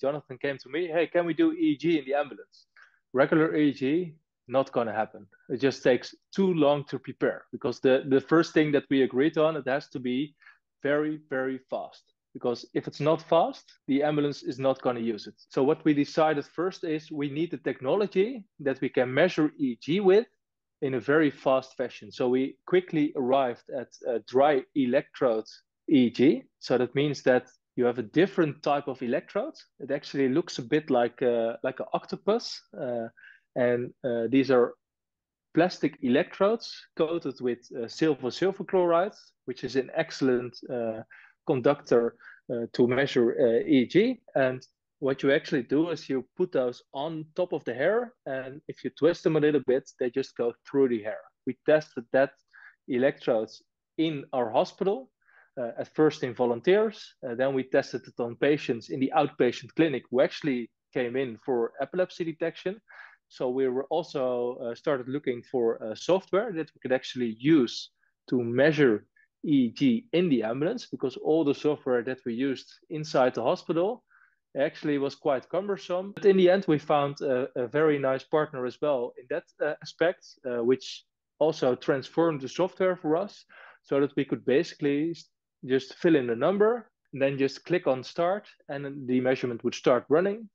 Jonathan came to me, hey, can we do EEG in the ambulance? Regular EEG, not going to happen. It just takes too long to prepare because the, the first thing that we agreed on, it has to be very, very fast. Because if it's not fast, the ambulance is not going to use it. So what we decided first is we need a technology that we can measure EEG with in a very fast fashion. So we quickly arrived at dry electrode EEG. So that means that you have a different type of electrode. It actually looks a bit like a, like an octopus. Uh, and uh, these are plastic electrodes coated with uh, silver silver chloride, which is an excellent uh, conductor uh, to measure uh, EEG. And what you actually do is you put those on top of the hair, and if you twist them a little bit, they just go through the hair. We tested that electrodes in our hospital, uh, at first in volunteers. Uh, then we tested it on patients in the outpatient clinic who actually came in for epilepsy detection. So we were also uh, started looking for uh, software that we could actually use to measure EEG in the ambulance because all the software that we used inside the hospital actually was quite cumbersome. But in the end, we found a, a very nice partner as well in that uh, aspect, uh, which also transformed the software for us so that we could basically just fill in the number, then just click on start, and the measurement would start running.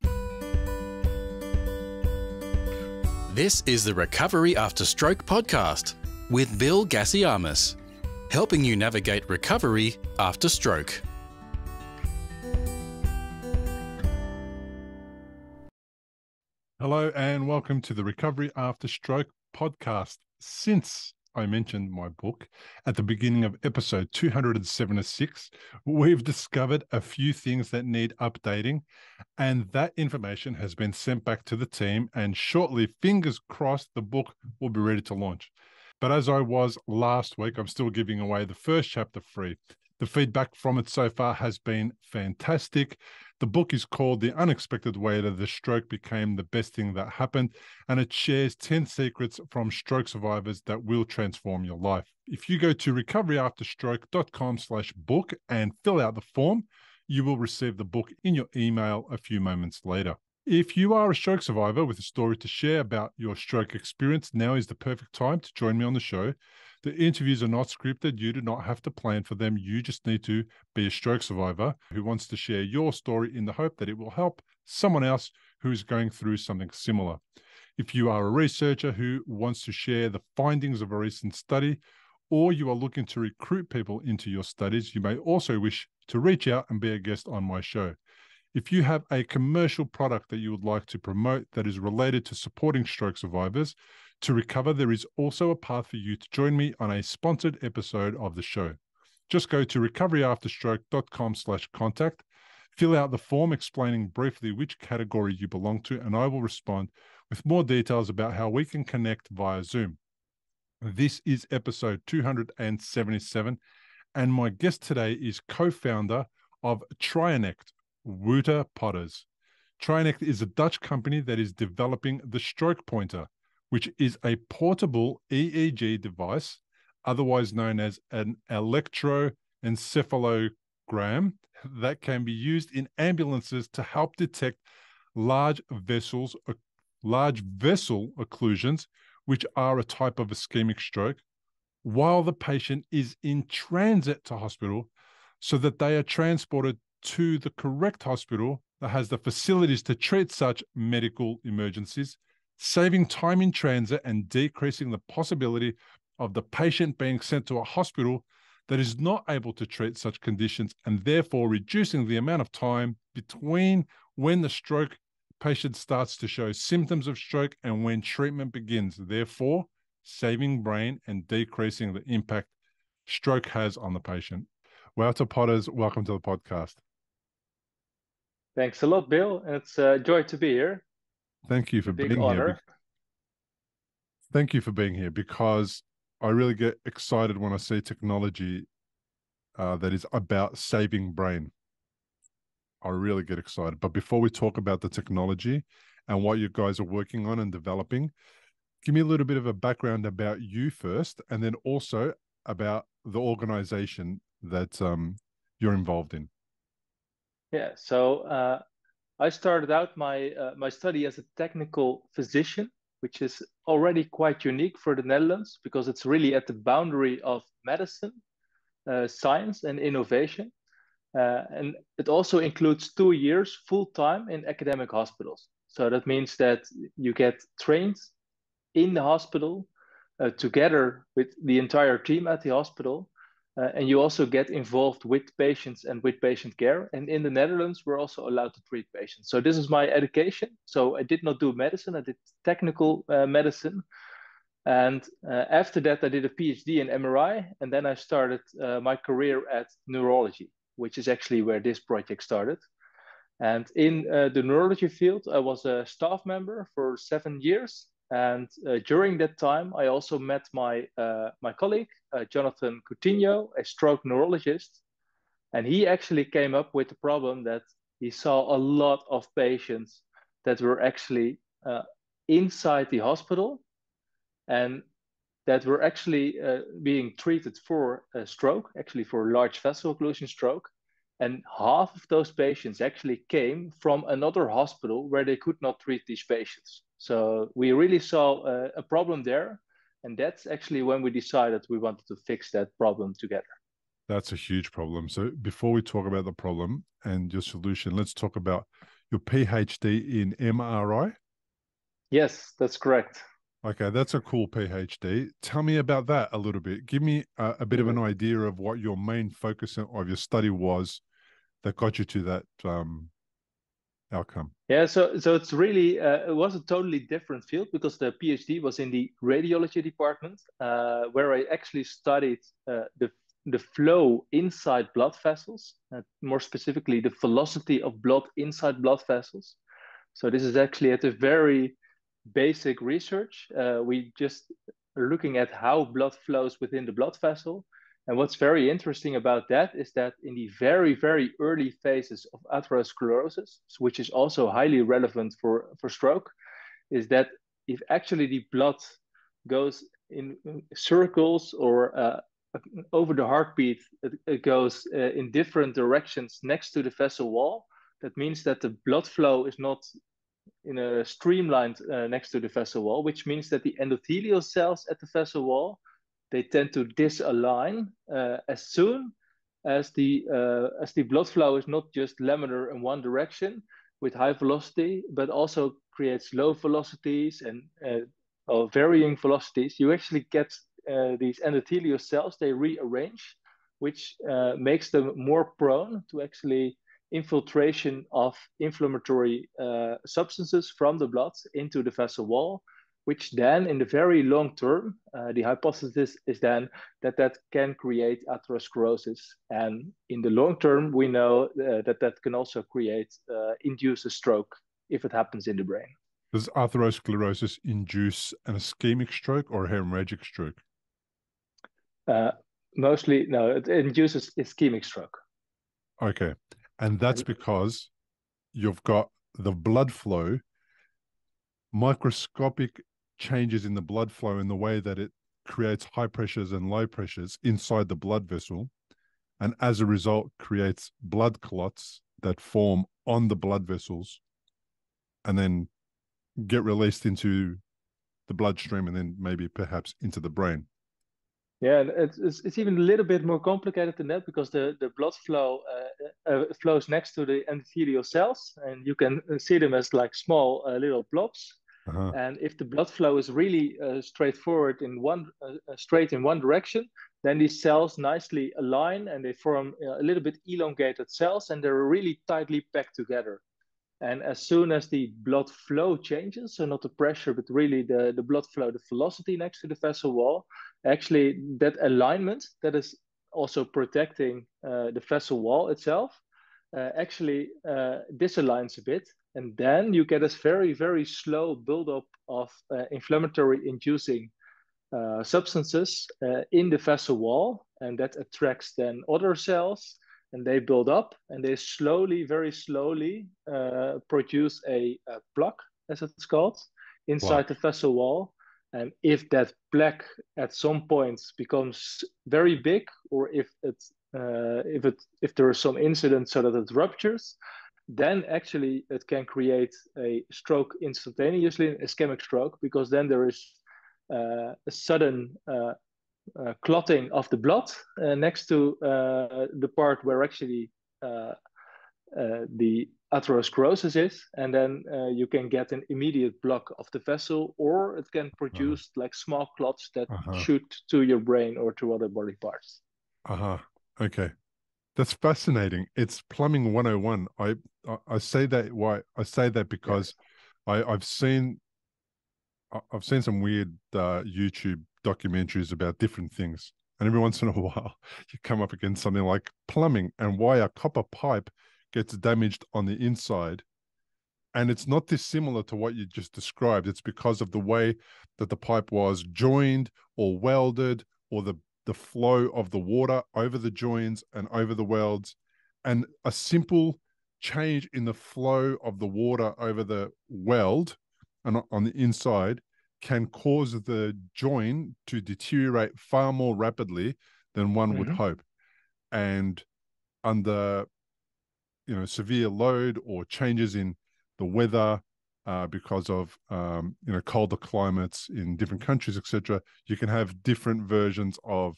This is the Recovery After Stroke podcast with Bill Gasiamis, helping you navigate recovery after stroke. Hello, and welcome to the Recovery After Stroke podcast. Since I mentioned my book at the beginning of episode 276, we've discovered a few things that need updating, and that information has been sent back to the team. And shortly, fingers crossed, the book will be ready to launch. But as I was last week, I'm still giving away the first chapter free. The feedback from it so far has been fantastic. The book is called The Unexpected Way That the Stroke Became the Best Thing That Happened, and it shares 10 secrets from stroke survivors that will transform your life. If you go to recoveryafterstroke.com slash book and fill out the form, you will receive the book in your email a few moments later. If you are a stroke survivor with a story to share about your stroke experience, now is the perfect time to join me on the show. The interviews are not scripted. You do not have to plan for them. You just need to be a stroke survivor who wants to share your story in the hope that it will help someone else who is going through something similar. If you are a researcher who wants to share the findings of a recent study, or you are looking to recruit people into your studies, you may also wish to reach out and be a guest on my show. If you have a commercial product that you would like to promote that is related to supporting stroke survivors, to recover, there is also a path for you to join me on a sponsored episode of the show. Just go to recoveryafterstroke.com slash contact, fill out the form explaining briefly which category you belong to, and I will respond with more details about how we can connect via Zoom. This is episode 277, and my guest today is co-founder of Trianect, Wouter Potters. Trianect is a Dutch company that is developing the stroke pointer, which is a portable EEG device, otherwise known as an electroencephalogram, that can be used in ambulances to help detect large vessels, large vessel occlusions, which are a type of ischemic stroke, while the patient is in transit to hospital so that they are transported to the correct hospital that has the facilities to treat such medical emergencies saving time in transit and decreasing the possibility of the patient being sent to a hospital that is not able to treat such conditions and therefore reducing the amount of time between when the stroke patient starts to show symptoms of stroke and when treatment begins, therefore saving brain and decreasing the impact stroke has on the patient. Wouter Potters, welcome to the podcast. Thanks a lot, Bill. It's a joy to be here. Thank you for being honor. here. Thank you for being here because I really get excited when I see technology uh, that is about saving brain. I really get excited. But before we talk about the technology and what you guys are working on and developing, give me a little bit of a background about you first, and then also about the organization that um, you're involved in. Yeah. So uh, I started out my uh, my study as a technical physician, which is already quite unique for the Netherlands because it's really at the boundary of medicine, uh, science, and innovation. Uh, and it also includes two years full time in academic hospitals. So that means that you get trained in the hospital uh, together with the entire team at the hospital. Uh, and you also get involved with patients and with patient care. And in the Netherlands, we're also allowed to treat patients. So this is my education. So I did not do medicine, I did technical uh, medicine. And uh, after that, I did a PhD in MRI. And then I started uh, my career at neurology, which is actually where this project started. And in uh, the neurology field, I was a staff member for seven years. And uh, during that time, I also met my, uh, my colleague, uh, Jonathan Coutinho, a stroke neurologist. And he actually came up with the problem that he saw a lot of patients that were actually uh, inside the hospital and that were actually uh, being treated for a stroke, actually for a large vessel occlusion stroke. And half of those patients actually came from another hospital where they could not treat these patients. So we really saw a, a problem there. And that's actually when we decided we wanted to fix that problem together. That's a huge problem. So before we talk about the problem and your solution, let's talk about your PhD in MRI. Yes, that's correct. Okay, that's a cool PhD. Tell me about that a little bit. Give me a, a bit of an idea of what your main focus of your study was that got you to that um, outcome? Yeah, so so it's really uh, it was a totally different field because the PhD was in the radiology department, uh, where I actually studied uh, the the flow inside blood vessels, uh, more specifically the velocity of blood inside blood vessels. So this is actually at a very basic research. Uh, we just looking at how blood flows within the blood vessel and what's very interesting about that is that in the very, very early phases of atherosclerosis, which is also highly relevant for, for stroke, is that if actually the blood goes in circles or uh, over the heartbeat, it, it goes uh, in different directions next to the vessel wall. That means that the blood flow is not in a streamlined uh, next to the vessel wall, which means that the endothelial cells at the vessel wall they tend to disalign uh, as soon as the uh, as the blood flow is not just laminar in one direction with high velocity, but also creates low velocities and uh, or varying velocities. You actually get uh, these endothelial cells they rearrange, which uh, makes them more prone to actually infiltration of inflammatory uh, substances from the blood into the vessel wall which then in the very long term, uh, the hypothesis is then that that can create atherosclerosis. And in the long term, we know uh, that that can also create, uh, induce a stroke if it happens in the brain. Does atherosclerosis induce an ischemic stroke or a hemorrhagic stroke? Uh, mostly, no, it induces ischemic stroke. Okay. And that's because you've got the blood flow microscopic changes in the blood flow in the way that it creates high pressures and low pressures inside the blood vessel and as a result creates blood clots that form on the blood vessels and then get released into the bloodstream and then maybe perhaps into the brain. Yeah it's, it's, it's even a little bit more complicated than that because the, the blood flow uh, uh, flows next to the endothelial cells and you can see them as like small uh, little blobs uh-huh. And if the blood flow is really uh, straightforward in one uh, uh, straight in one direction, then these cells nicely align and they form uh, a little bit elongated cells and they're really tightly packed together. And as soon as the blood flow changes, so not the pressure, but really the, the blood flow, the velocity next to the vessel wall, actually that alignment that is also protecting uh, the vessel wall itself uh, actually disaligns a bit and then you get this very, very slow buildup of uh, inflammatory inducing uh, substances uh, in the vessel wall. And that attracts then other cells and they build up and they slowly, very slowly uh, produce a, a, plaque, as it's called, inside wow. the vessel wall. And if that plaque at some point becomes very big, or if it's uh, if it if there is some incident so that it ruptures, then actually it can create a stroke instantaneously, an ischemic stroke, because then there is uh, a sudden uh, uh, clotting of the blood uh, next to uh, the part where actually uh, the atherosclerosis is, and then you can get an immediate block of the vessel, or it can produce uh-huh. like small clots that uh-huh. shoot to your brain or to other body parts. Uh huh. Okay. That's fascinating. It's plumbing 101. I I say that why I say that because I I've seen I've seen some weird uh, YouTube documentaries about different things, and every once in a while you come up against something like plumbing and why a copper pipe gets damaged on the inside. And it's not dissimilar to what you just described. It's because of the way that the pipe was joined or welded or the the flow of the water over the joins and over the welds, and a simple change in the flow of the water over the weld and on the inside can cause the join to deteriorate far more rapidly than one mm-hmm. would hope and under you know severe load or changes in the weather uh, because of um, you know colder climates in different countries, etc. You can have different versions of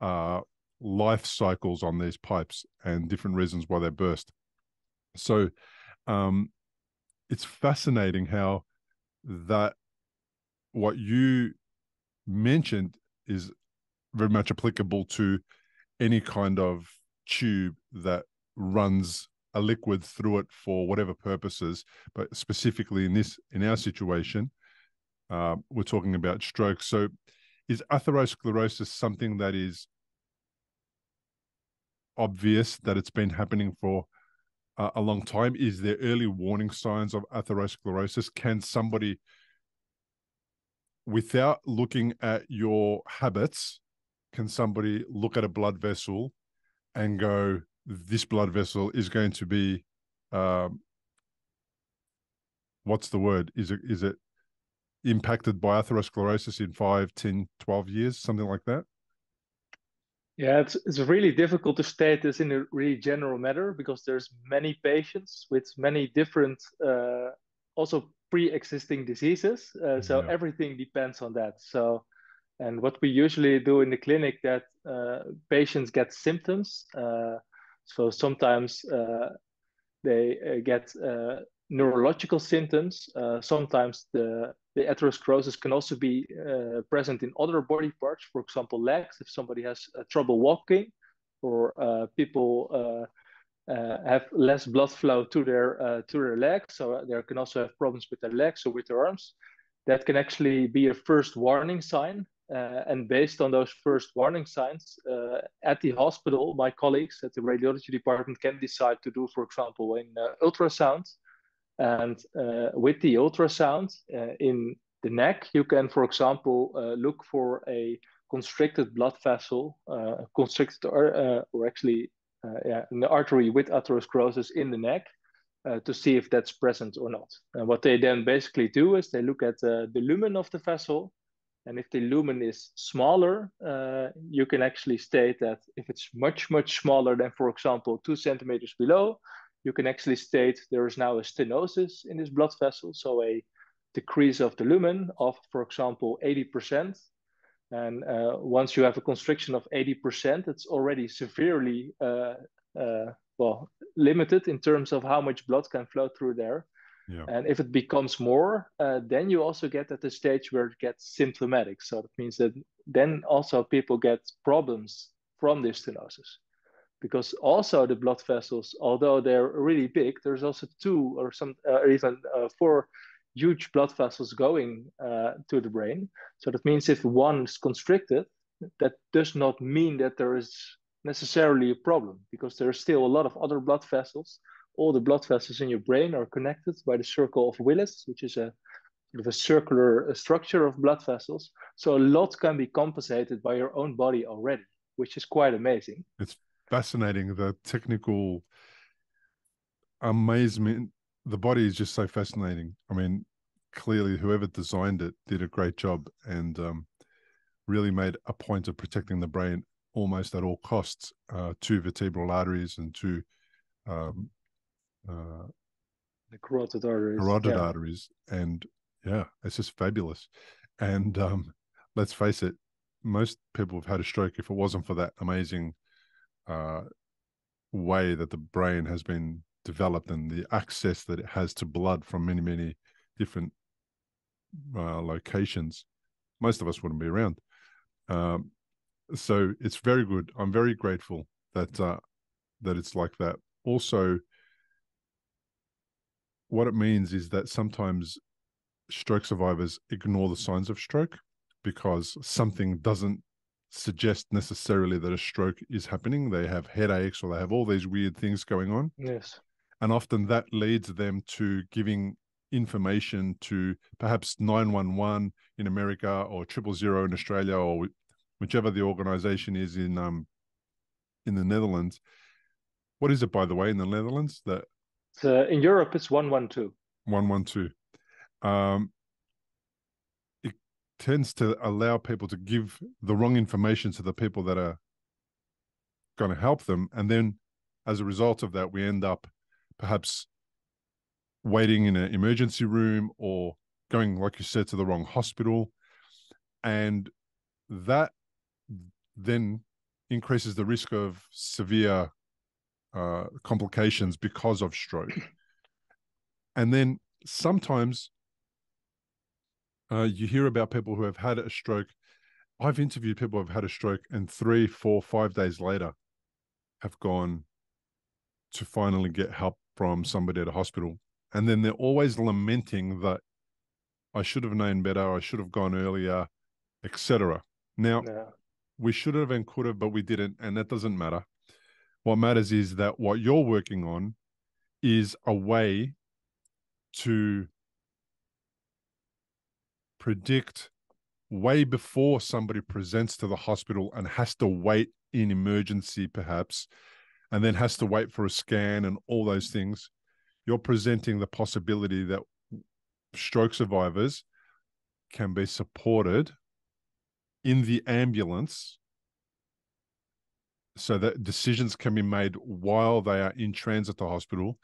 uh, life cycles on these pipes and different reasons why they burst. So um, it's fascinating how that what you mentioned is very much applicable to any kind of tube that runs a liquid through it for whatever purposes. But specifically in this, in our situation, uh, we're talking about stroke. So, is atherosclerosis something that is obvious that it's been happening for uh, a long time? Is there early warning signs of atherosclerosis? Can somebody, without looking at your habits, can somebody look at a blood vessel and go, this blood vessel is going to be um, what's the word is it is it impacted by atherosclerosis in 5 10 12 years something like that yeah it's, it's really difficult to state this in a really general matter because there's many patients with many different uh, also pre-existing diseases uh, so yeah. everything depends on that so and what we usually do in the clinic that uh, patients get symptoms uh, so sometimes uh, they uh, get uh, neurological symptoms. sometimes the, the atherosclerosis can also be present in other body parts, for example, legs, if somebody has trouble walking, or people uh, have less blood flow to their uh, to their legs, so they can also have problems with their legs or with their arms. That can actually be a first warning sign uh, and based on those first warning signs, uh, at the hospital, my colleagues at the radiology department can decide to do, for example, an uh, ultrasound. And uh, with the ultrasound uh, in the neck, you can, for example, uh, look for a constricted blood vessel, constricted or, or actually yeah, an artery with atherosclerosis in the neck. to see if that's present or not. And what they then basically do is they look at the lumen of the vessel and if the lumen is smaller, uh, you can actually state that if it's much, much smaller than, for example, two centimeters below, you can actually state there is now a stenosis in this blood vessel. So a decrease of the lumen of, for example, 80%. And uh, once you have a constriction of 80%, it's already severely, uh, uh, well, limited in terms of how much blood can flow through there. Yeah. And if it becomes more, uh, then you also get at the stage where it gets symptomatic. So that means that then also people get problems from this stenosis. Because also the blood vessels, although they're really big, there's also two or some uh, or even uh, four huge blood vessels going uh, to the brain. So that means if one is constricted, that does not mean that there is necessarily a problem because there are still a lot of other blood vessels all the blood vessels in your brain are connected by the circle of Willis, which is a sort of a circular structure of blood vessels. So a lot can be compensated by your own body already, which is quite amazing. It's fascinating the technical amazement. The body is just so fascinating. I mean, clearly, whoever designed it did a great job and um, really made a point of protecting the brain almost at all costs. Uh, two vertebral arteries and two um, uh, the carotid arteries. Carotid yeah. arteries, and yeah, it's just fabulous. And um, let's face it, most people have had a stroke if it wasn't for that amazing uh, way that the brain has been developed and the access that it has to blood from many, many different uh, locations. Most of us wouldn't be around. Um, so it's very good. I'm very grateful that uh, that it's like that. Also, what it means is that sometimes stroke survivors ignore the signs of stroke because something doesn't suggest necessarily that a stroke is happening. They have headaches or they have all these weird things going on. Yes. And often that leads them to giving information to perhaps 911 in America or triple zero in Australia or whichever the organization is in um in the Netherlands. What is it, by the way, in the Netherlands? That uh, in Europe, it's one one two. One one two. Um, it tends to allow people to give the wrong information to the people that are going to help them, and then as a result of that, we end up perhaps waiting in an emergency room or going, like you said, to the wrong hospital, and that then increases the risk of severe uh, complications because of stroke. And then sometimes uh, you hear about people who have had a stroke. I've interviewed people who have had a stroke and three, four, five days later have gone to finally get help from somebody at a hospital. And then they're always lamenting that I should have known better, I should have gone earlier, etc. Now, yeah we should have and could have, but we didn't, and that doesn't matter. What matters is that what you're working on is a way to predict way before somebody presents to the hospital and has to wait in emergency, perhaps, and then has to wait for a scan and all those things. You're presenting the possibility that stroke survivors can be supported in the ambulance so that decisions can be made while they are in transit to hospital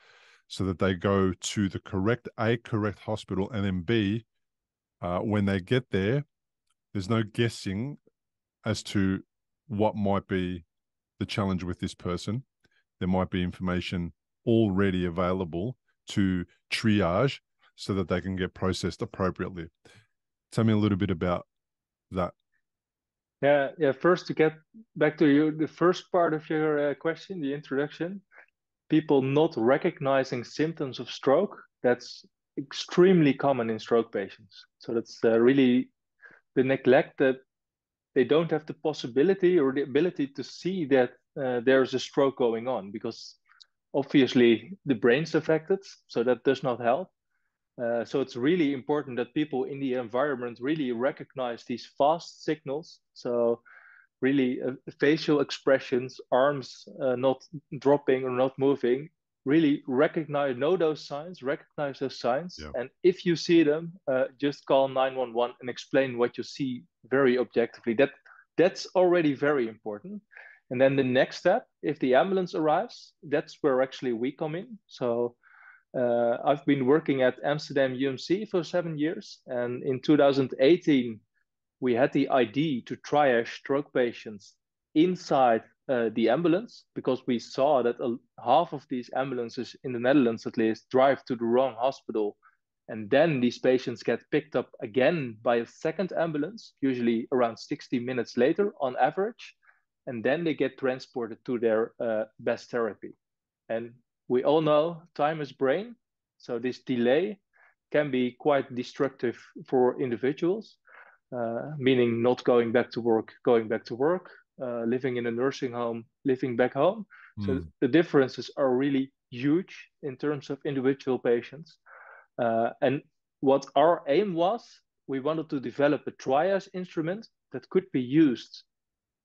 so that they go to the correct a correct hospital and then b uh, when they get there there's no guessing as to what might be the challenge with this person there might be information already available to triage so that they can get processed appropriately tell me a little bit about that yeah, yeah. First, to get back to you, the first part of your uh, question, the introduction, people not recognizing symptoms of stroke. That's extremely common in stroke patients. So that's uh, really the neglect that they don't have the possibility or the ability to see that uh, there's a stroke going on because obviously the brain's affected, so that does not help. Uh, so it's really important that people in the environment really recognize these fast signals. So really uh, facial expressions, arms uh, not dropping or not moving, really recognize, know those signs, recognize those signs. Yeah. And if you see them, uh, just call 911 and explain what you see very objectively. That That's already very important. And then the next step, if the ambulance arrives, that's where actually we come in. So uh, I've been working at Amsterdam UMC for seven years, and in 2018, we had the idea to triage stroke patients inside uh, the ambulance because we saw that half of these ambulances in the Netherlands, at least, drive to the wrong hospital. And then these patients get picked up again by a second ambulance, usually around 60 minutes later on average. And then they get transported to their uh, best therapy. And we all know time is brain. So this delay can be quite destructive for individuals, uh, meaning not going back to work, going back to work, uh, living in a nursing home, living back home. Mm. So hmm. the differences are really huge in terms of individual patients. Uh, and what our aim was, we wanted to develop a triage instrument that could be used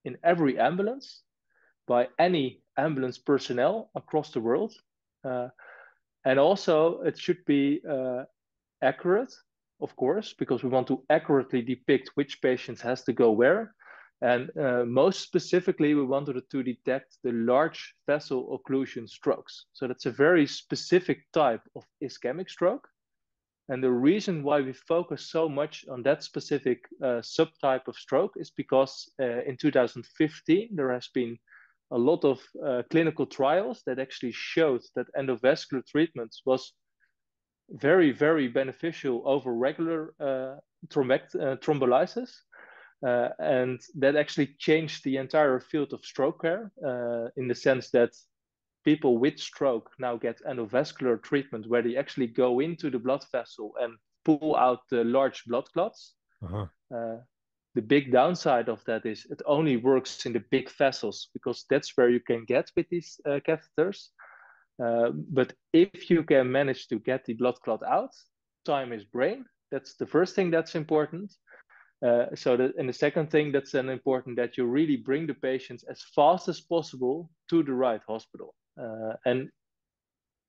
in every ambulance by any ambulance personnel across the world uh, and also, it should be uh, accurate, of course, because we want to accurately depict which patients has to go where. And uh, most specifically, we wanted to detect the large vessel occlusion strokes. So that's a very specific type of ischemic stroke. And the reason why we focus so much on that specific uh, subtype of stroke is because uh, in 2015, there has been a lot of uh, clinical trials that actually showed that endovascular treatments was very, very beneficial over regular uh, thrombect- uh, thrombolysis. Uh, and that actually changed the entire field of stroke care uh, in the sense that people with stroke now get endovascular treatment where they actually go into the blood vessel and pull out the large blood clots. Uh-huh. Uh, the big downside of that is it only works in the big vessels because that's where you can get with these uh, catheters. Uh, but if you can manage to get the blood clot out, time is brain. That's the first thing that's important. Uh, so and the second thing that's important that you really bring the patients as fast as possible to the right hospital. Uh, and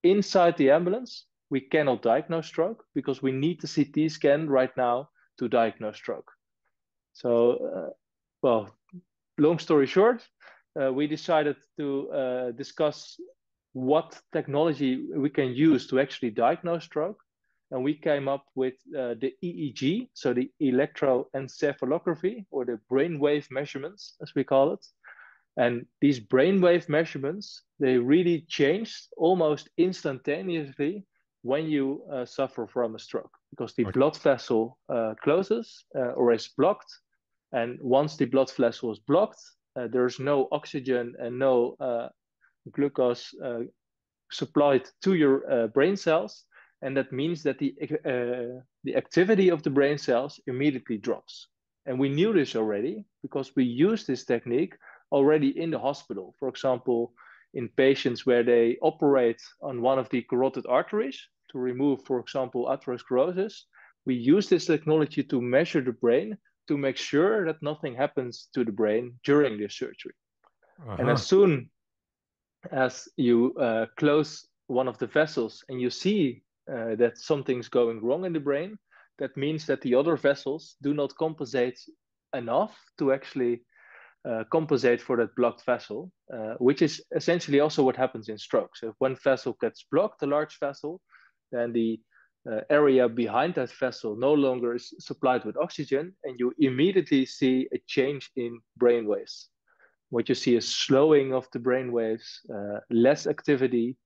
inside the ambulance, we cannot diagnose stroke because we need the CT scan right now to diagnose stroke. So, uh, well, long story short, uh, we decided to uh, discuss what technology we can use to actually diagnose stroke. And we came up with uh, the EEG, so the electroencephalography or the brainwave measurements, as we call it. And these brainwave measurements, they really changed almost instantaneously when you uh, suffer from a stroke because the okay. blood vessel uh, closes uh, or is blocked. And once the blood vessel is blocked, uh, there's no oxygen and no uh, glucose uh, supplied to your uh, brain cells, and that means that the uh, the activity of the brain cells immediately drops. And we knew this already because we used this technique already in the hospital. For example, in patients where they operate on one of the carotid arteries to remove, for example, atherosclerosis, we use this technology to measure the brain to make sure that nothing happens to the brain during the surgery. Uh-huh. And as soon as you uh, close one of the vessels and you see uh, that something's going wrong in the brain, that means that the other vessels do not compensate enough to actually uh, compensate for that blocked vessel, uh, which is essentially also what happens in strokes. So if one vessel gets blocked, a large vessel, then the uh, area behind that vessel no longer is supplied with oxygen, and you immediately see a change in brain waves what you see is slowing of the brain waves, uh, less activity.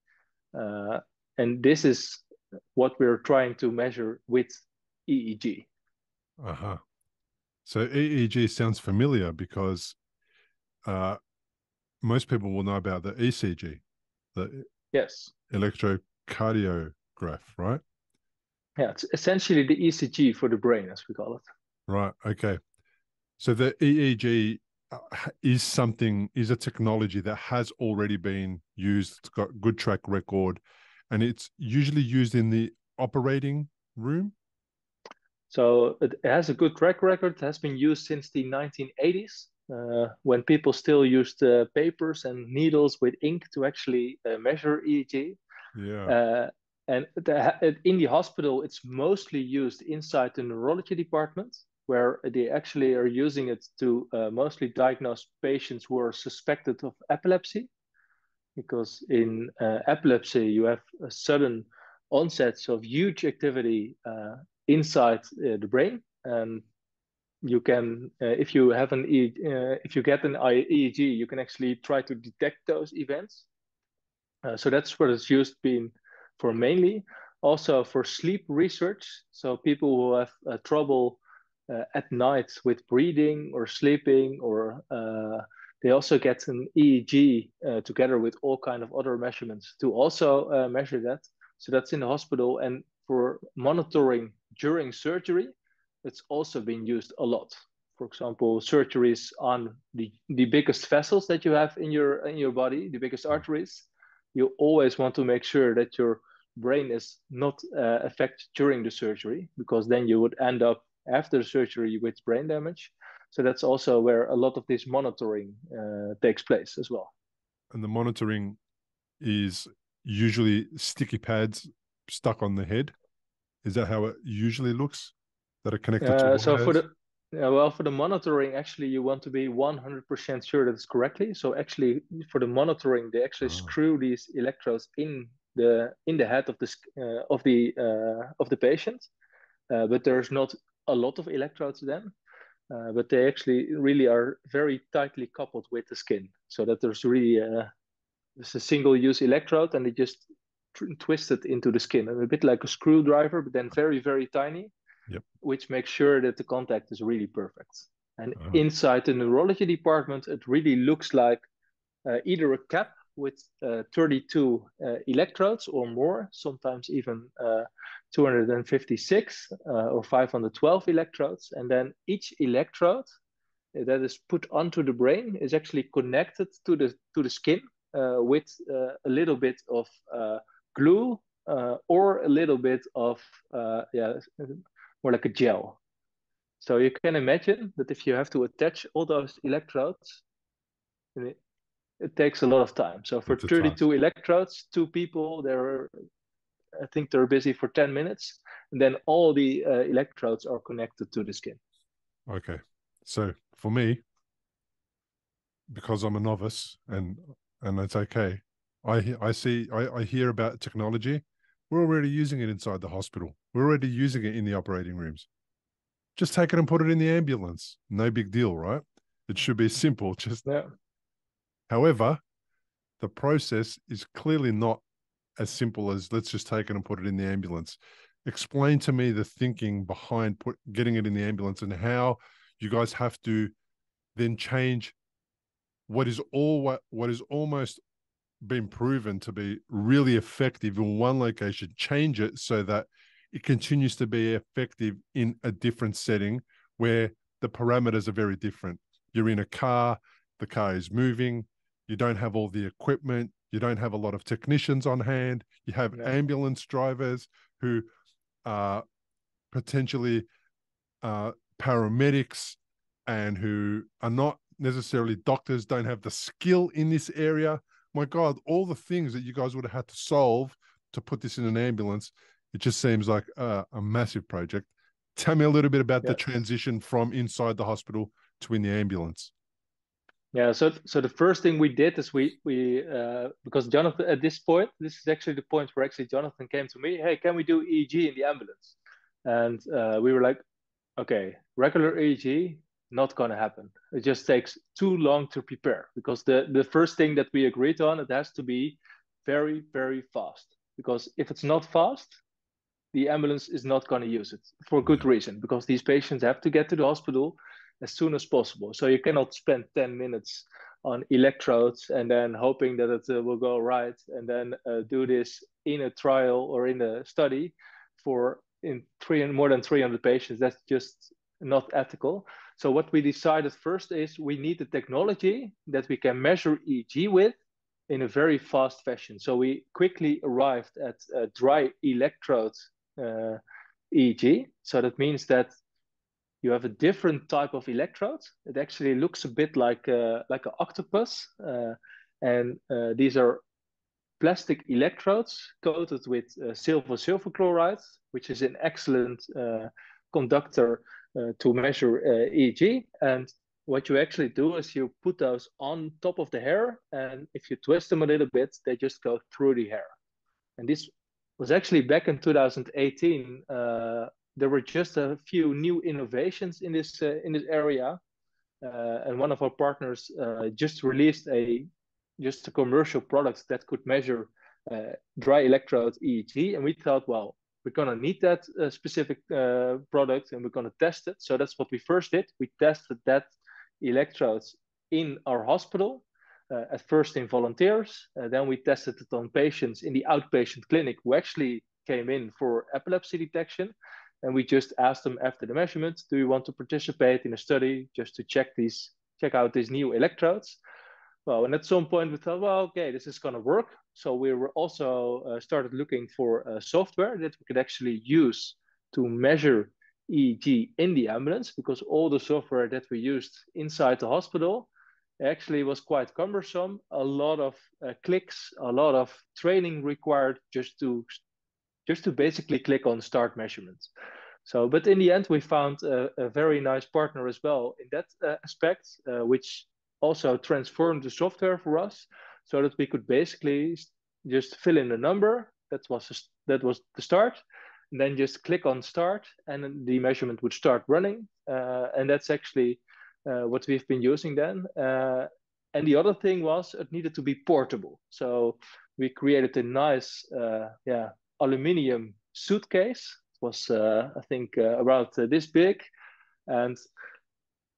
Uh, and this is what we're trying to measure with EEG. Uh-huh. So EEG sounds familiar because uh, most people will know about the ECG, the yes electrocardiograph, right? Yeah, it's essentially the ECG for the brain, as we call it. Right. Okay. So the EEG uh, is something is a technology that has already been used it's got good track record and it's usually used in the operating room? So it has a good track record. It has been used since the 1980s uh, when people still used uh, papers and needles with ink to actually uh, measure eeg yeah. Uh, and the, in the hospital it's mostly used inside the neurology department where they actually are using it to uh, mostly diagnose patients who are suspected of epilepsy. Because in uh, epilepsy, you have a sudden onsets of huge activity uh, inside uh, the brain. And you can, uh, if you have an, e uh, if you get an EEG, you can actually try to detect those events. so that's what it's used been for mainly. Also for sleep research. So people who have trouble uh, at night with breathing or sleeping or uh, they also get an EEG uh, together with all kind of other measurements to also uh, measure that. So that's in the hospital and for monitoring during surgery, it's also been used a lot. For example, surgeries on the, the biggest vessels that you have in your in your body, the biggest arteries. You always want to make sure that your brain is not uh, affected during the surgery because then you would end up after surgery with brain damage. So that's also where a lot of this monitoring uh, takes place as well. And the monitoring is usually sticky pads stuck on the head. Is that how it usually looks? That are connected uh, to so for the Yeah, well, for the monitoring, actually, you want to be 100% sure that it's correctly. So actually, for the monitoring, they actually oh. screw these electrodes in the in the head of the uh, of the uh, of the patient, uh, but there's not a lot of electrodes then. Uh, but they actually really are very tightly coupled with the skin, so that there's really a, uh, there's a single-use electrode, and they just twist it into the skin, and a bit like a screwdriver, but then very very tiny yep. which makes sure that the contact is really perfect. And uh-huh. inside the neurology department, it really looks like uh, either a cap with uh, 32 uh, electrodes or more, sometimes even uh, 256 uh, or 512 electrodes. And then each electrode that is put onto the brain is actually connected to the to the skin uh, with a little bit of glue or a little bit of yeah more like a gel. So you can imagine that if you have to attach all those electrodes, it takes a lot of time. So for 32 electrodes, two people, they're, I think they're busy for 10 minutes, and then all the uh, electrodes are connected to the skin. Okay. So for me, because I'm a novice and and it's okay, I I see I, I hear about technology. We're already using it inside the hospital. We're already using it in the operating rooms. Just take it and put it in the ambulance. No big deal, right? It should be simple. Just yeah. However, the process is clearly not as simple as let's just take it and put it in the ambulance. Explain to me the thinking behind put, getting it in the ambulance and how you guys have to then change what is all what, what is almost been proven to be really effective in one location, change it so that it continues to be effective in a different setting where the parameters are very different. You're in a car, the car is moving, you don't have all the equipment, you don't have a lot of technicians on hand, you have yeah. ambulance drivers who are potentially uh, paramedics and who are not necessarily doctors, don't have the skill in this area. My God, all the things that you guys would have had to solve to put this in an ambulance it just seems like a, a massive project. Tell me a little bit about yeah. the transition from inside the hospital to in the ambulance. Yeah, so so the first thing we did is we we uh, because Jonathan at this point, this is actually the point where actually Jonathan came to me. Hey, can we do EEG in the ambulance? And uh, we were like, okay, regular EEG not gonna happen. It just takes too long to prepare because the the first thing that we agreed on it has to be very very fast because if it's not fast, the ambulance is not going to use it for good reason because these patients have to get to the hospital as soon as possible. So you cannot spend 10 minutes on electrodes and then hoping that it uh, will go right and then uh, do this in a trial or in a study for in three and more than 300 patients. That's just not ethical. So what we decided first is we need the technology that we can measure EEG with in a very fast fashion. So we quickly arrived at a dry electrode uh, EEG. So that means that you have a different type of electrode. It actually looks a bit like a, like an octopus, uh, and uh, these are plastic electrodes coated with uh, silver silver chloride, which is an excellent uh, conductor uh, to measure EEG. And what you actually do is you put those on top of the hair, and if you twist them a little bit, they just go through the hair. And this was actually back in 2018. Uh, there were just a few new innovations in this uh, in this area, uh, and one of our partners uh, just released a just a commercial product that could measure uh, dry electrode EEG, and we thought, well, we're gonna need that uh, specific product, and we're gonna test it. So that's what we first did. We tested that electrodes in our hospital uh, at first in volunteers. Uh, then we tested it on patients in the outpatient clinic who actually came in for epilepsy detection. And we just asked them after the measurement, do you want to participate in a study just to check these, check out these new electrodes? Well, and at some point we thought, well, okay, this is going to work. So we were also uh, started looking for uh, software that we could actually use to measure EEG in the ambulance because all the software that we used inside the hospital actually was quite cumbersome. A lot of uh, clicks, a lot of training required just to just to basically click on start measurements. So, but in the end, we found a, a very nice partner as well in that uh, aspect, uh, which also transformed the software for us, so that we could basically just fill in the number. That was a, that was the start, and then just click on start, and the measurement would start running. Uh, and that's actually uh, what we've been using then. Uh, and the other thing was it needed to be portable. So we created a nice, uh, yeah, aluminium suitcase was uh, I think uh, around uh, this big, and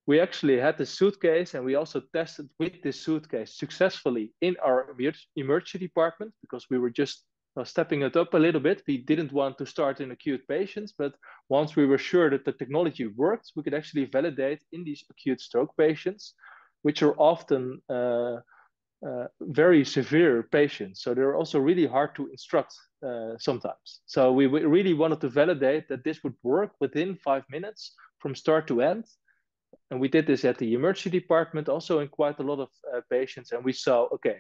we actually had the suitcase and we also tested with this suitcase successfully in our emergency department because we were just uh, stepping it up a little bit. We didn't want to start in acute patients, but once we were sure that the technology worked, we could actually validate in these acute stroke patients, which are often uh, uh, very severe patients. So they're also really hard to instruct uh, sometimes. So we, we, really wanted to validate that this would work within five minutes from start to end. And we did this at the emergency department, also in quite a lot of uh, patients. And we saw, okay,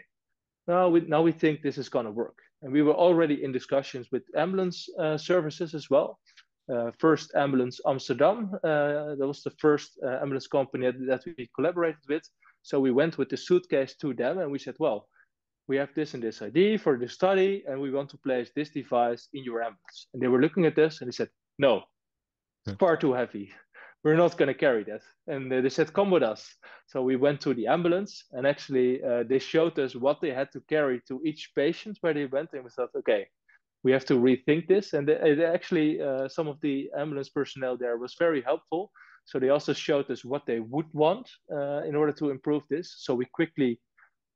now we, now we think this is going to work. And we were already in discussions with ambulance uh, services as well. Uh, first Ambulance Amsterdam, that was the first ambulance company that, that we collaborated with so we went with the suitcase to them and we said, well, we have this and this idea for the study, and we want to place this device in your ambulance. And they were looking at this and they said, no, it's far too heavy. We're not going to carry that. And they said, come with us. So we went to the ambulance and actually uh, they showed us what they had to carry to each patient where they went. And we thought, okay, we have to rethink this. And they, they actually, uh, some of the ambulance personnel there was very helpful so they also showed us what they would want uh, in order to improve this. So we quickly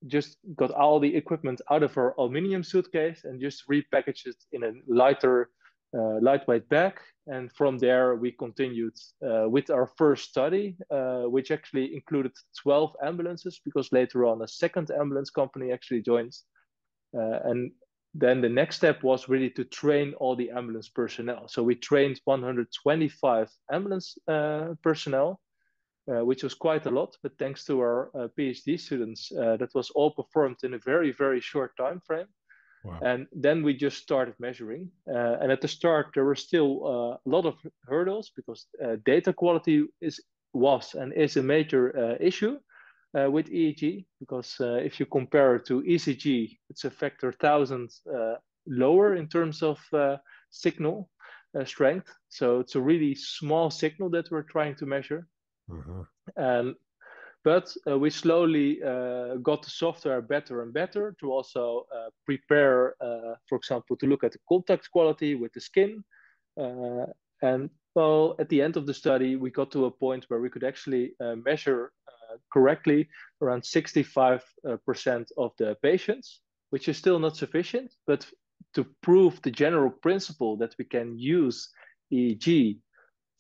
just got all the equipment out of our aluminium suitcase and just repackaged it in a lighter, uh, lightweight bag. And from there, we continued uh, with our first study, uh, which actually included 12 ambulances because later on a second ambulance company actually joined. Uh, and then the next step was really to train all the ambulance personnel. So we trained 125 ambulance uh, personnel, uh, which was quite a lot. But thanks to our uh, PhD students, uh, that was all performed in a very very short time frame. Wow. And then we just started measuring. Uh, and at the start, there were still uh, a lot of hurdles because data quality is was and is a major issue uh, with EEG because uh, if you compare it to ECG, it's a factor thousand uh, lower in terms of uh, signal uh, strength. So it's a really small signal that we're trying to measure. Mm-hmm. Um, but uh, we slowly got the software better and better to also prepare, for example, to look at the contact quality with the skin. and well, at the end of the study, we got to a point where we could actually measure correctly around 65% uh, of the patients, which is still not sufficient. But to prove the general principle that we can use EEG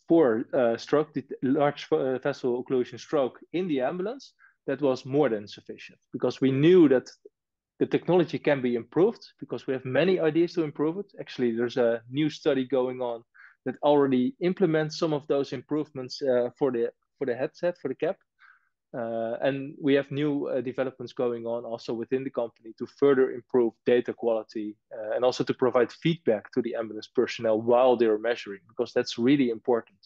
for uh, stroke, large uh, vessel occlusion stroke in the ambulance, that was more than sufficient because we knew that the technology can be improved because we have many ideas to improve it. Actually, there's a new study going on that already implements some of those improvements uh, for the for the headset for the cap. Uh, and we have new uh, developments going on also within the company to further improve data quality uh, and also to provide feedback to the ambulance personnel while they're measuring, because that's really important.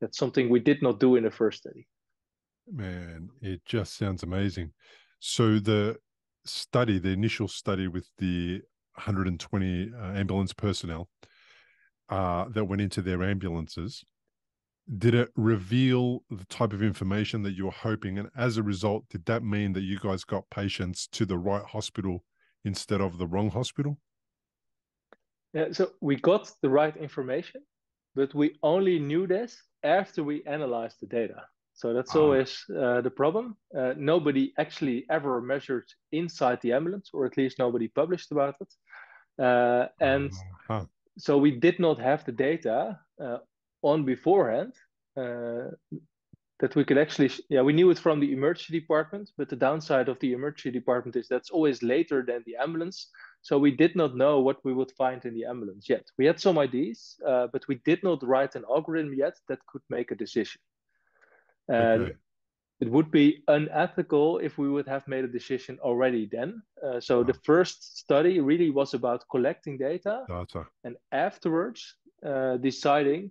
That's something we did not do in the first study. Man, it just sounds amazing. So the study, the initial study with the 120 uh, ambulance personnel uh, that went into their ambulances, did it reveal the type of information that you were hoping? And as a result did that mean that you guys got patients to the right hospital instead of the wrong hospital? Yeah so we got the right information but we only knew this after we analyzed the data. So that's ah. always uh, the problem. Uh, nobody actually ever measured inside the ambulance or at least nobody published about it. Uh, and uh-huh. so we did not have the data uh, on beforehand uh, that we could actually yeah we knew it from the emergency department but the downside of the emergency department is that's always later than the ambulance. So we did not know what we would find in the ambulance yet. We had some ideas uh, but we did not write an algorithm yet that could make a decision. And okay. it would be unethical if we would have made a decision already then. Uh, so the first study really was about collecting data, data. and afterwards uh, deciding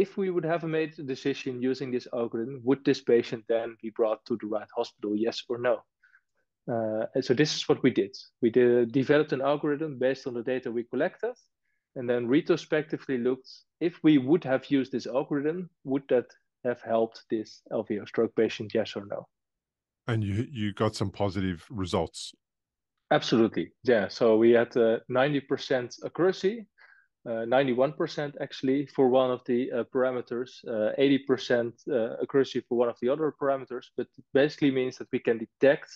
if we would have made a decision using this algorithm, would this patient then be brought to the right hospital, yes or no? Uh, and so this is what we did. We did, developed an algorithm based on the data we collected, and then retrospectively looked if we would have used this algorithm, would that have helped this LVO stroke patient, yes or no? And you you got some positive results. Absolutely, yeah. So we had uh, 90% accuracy, uh, 91% actually for one of the uh, parameters, 80% uh, uh, accuracy for one of the other parameters. But basically means that we can detect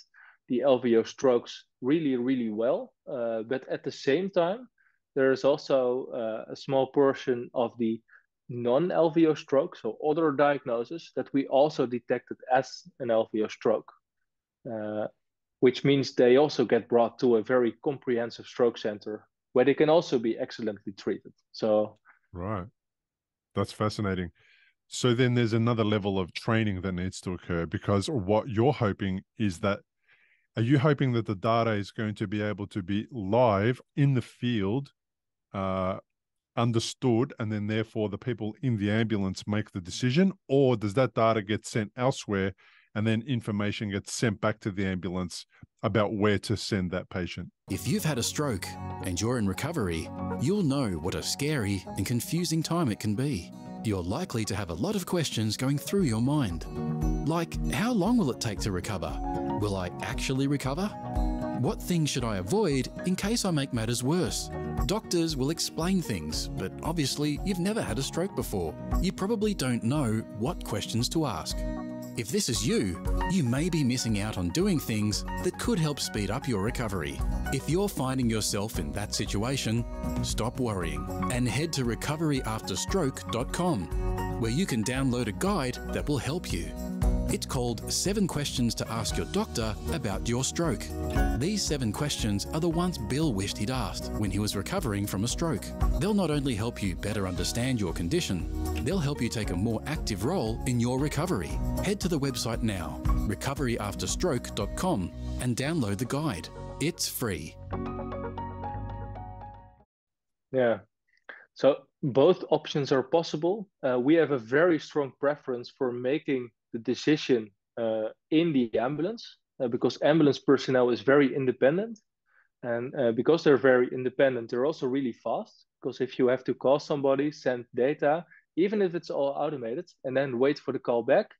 the LVO strokes really, really well. Uh, but at the same time, there is also a small portion of the non-LVO stroke, so other diagnosis that we also detected as an LVO stroke, uh, which means they also get brought to a very comprehensive stroke center where they can also be excellently treated. So, right, that's fascinating. So then there's another level of training that needs to occur because what you're hoping is that are you hoping that the data is going to be able to be live in the field uh, understood and then therefore the people in the ambulance make the decision or does that data get sent elsewhere and then information gets sent back to the ambulance about where to send that patient if you've had a stroke and you're in recovery you'll know what a scary and confusing time it can be you're likely to have a lot of questions going through your mind like how long will it take to recover will i actually recover what things should I avoid in case I make matters worse? Doctors will explain things, but obviously you've never had a stroke before. You probably don't know what questions to ask. If this is you, you may be missing out on doing things that could help speed up your recovery. If you're finding yourself in that situation, stop worrying and head to recoveryafterstroke.com, where you can download a guide that will help you. It's called Seven Questions to Ask Your Doctor About Your Stroke. These seven questions are the ones Bill wished he'd asked when he was recovering from a stroke. They'll not only help you better understand your condition, they'll help you take a more active role in your recovery. Head to the website now, recoveryafterstroke.com, and download the guide. It's free. Yeah. So both options are possible. Uh, we have a very strong preference for making the decision uh, in the ambulance uh, because ambulance personnel is very independent. And uh, because they're very independent, they're also really fast. Because if you have to call somebody, send data, even if it's all automated, and then wait for the call back,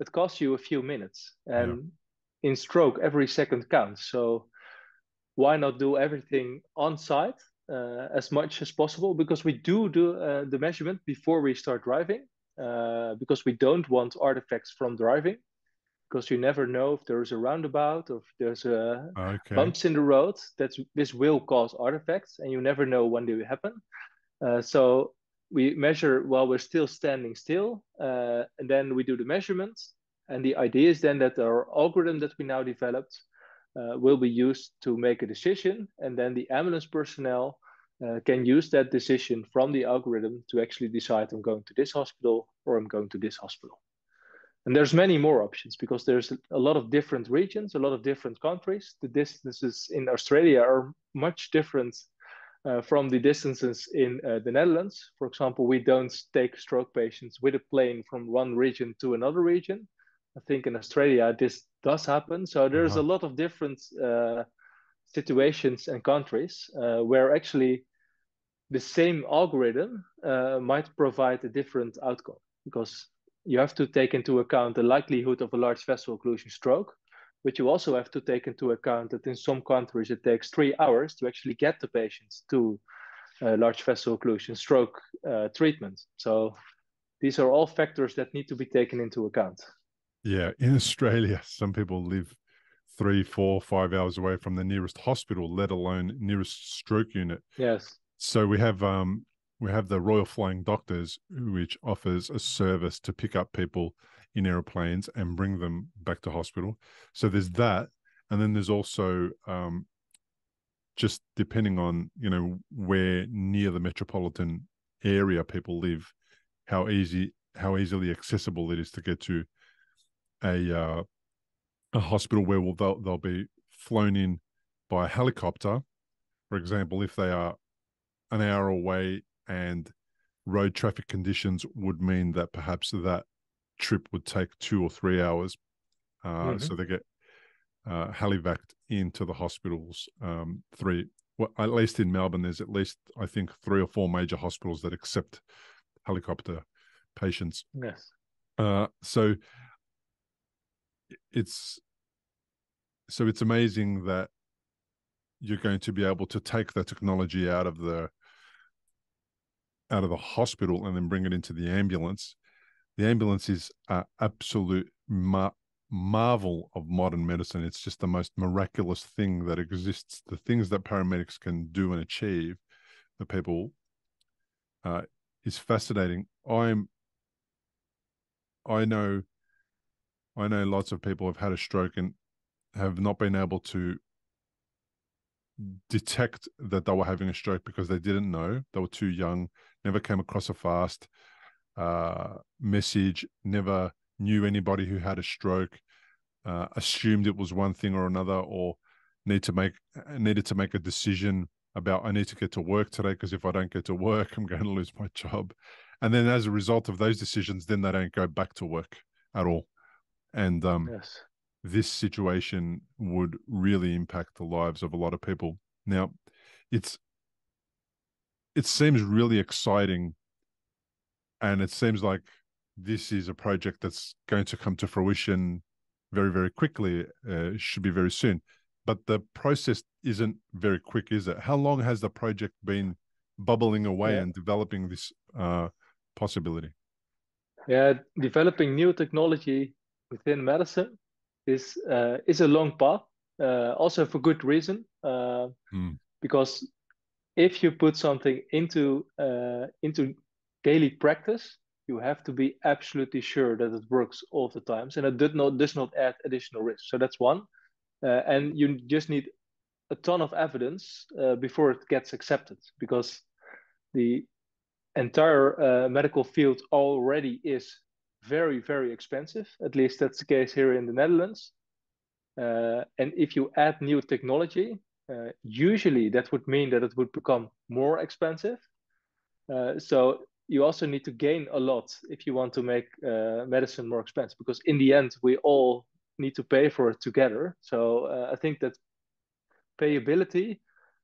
it costs you a few minutes. And yeah. in stroke, every second counts. So why not do everything on site uh, as much as possible? Because we do do uh, the measurement before we start driving. Uh, because we don't want artifacts from driving because you never know if there's a roundabout or if there's a okay. bumps in the road that's this will cause artifacts and you never know when they will happen uh, so we measure while we're still standing still uh, and then we do the measurements and the idea is then that our algorithm that we now developed uh, will be used to make a decision and then the ambulance personnel uh, can use that decision from the algorithm to actually decide I'm going to this hospital or I'm going to this hospital. And there's many more options because there's a lot of different regions, a lot of different countries. The distances in Australia are much different uh, from the distances in uh, the Netherlands. For example, we don't take stroke patients with a plane from one region to another region. I think in Australia this does happen. So there's uh-huh. a lot of different uh, situations and countries uh, where actually the same algorithm uh, might provide a different outcome because you have to take into account the likelihood of a large vessel occlusion stroke, but you also have to take into account that in some countries it takes three hours to actually get the patients to uh, large vessel occlusion stroke uh, treatment. So these are all factors that need to be taken into account. Yeah, in Australia, some people live three, four, five hours away from the nearest hospital, let alone nearest stroke unit. Yes. So we have um we have the Royal Flying Doctors, which offers a service to pick up people in airplanes and bring them back to hospital. So there's that, and then there's also um, just depending on you know where near the metropolitan area people live, how easy how easily accessible it is to get to a uh, a hospital where they'll, they'll be flown in by a helicopter, for example, if they are an hour away and road traffic conditions would mean that perhaps that trip would take two or three hours. Uh, mm-hmm. So they get uh, into the hospitals. Um, three, well, at least in Melbourne, there's at least I think three or four major hospitals that accept helicopter patients. Yes. Uh, so it's so it's amazing that you're going to be able to take the technology out of the out of the hospital and then bring it into the ambulance. The ambulance is an absolute mar- marvel of modern medicine. It's just the most miraculous thing that exists. The things that paramedics can do and achieve for people uh, is fascinating. I'm I know I know lots of people have had a stroke and have not been able to detect that they were having a stroke because they didn't know they were too young never came across a fast uh, message never knew anybody who had a stroke uh, assumed it was one thing or another or need to make needed to make a decision about i need to get to work today because if i don't get to work i'm going to lose my job. And then as a result of those decisions then they don't go back to work at all. And um, yes. this situation would really impact the lives of a lot of people. Now, it's it seems really exciting and it seems like this is a project that's going to come to fruition very very quickly uh, should be very soon but the process isn't very quick is it how long has the project been bubbling away yeah. and developing this uh, possibility yeah developing new technology within medicine is uh, is a long path, uh, also for good reason. Uh, mm. Because if you put something into uh, into daily practice, you have to be absolutely sure that it works all the times, and it does not does not add additional risk. So that's one, uh, and you just need a ton of evidence uh, before it gets accepted, because the entire medical field already is very, very expensive. At least that's the case here in the Netherlands. Uh, and if you add new technology, uh, usually that would mean that it would become more expensive. Uh, so you also need to gain a lot if you want to make uh, medicine more expensive, because in the end, we all need to pay for it together. So uh, I think that payability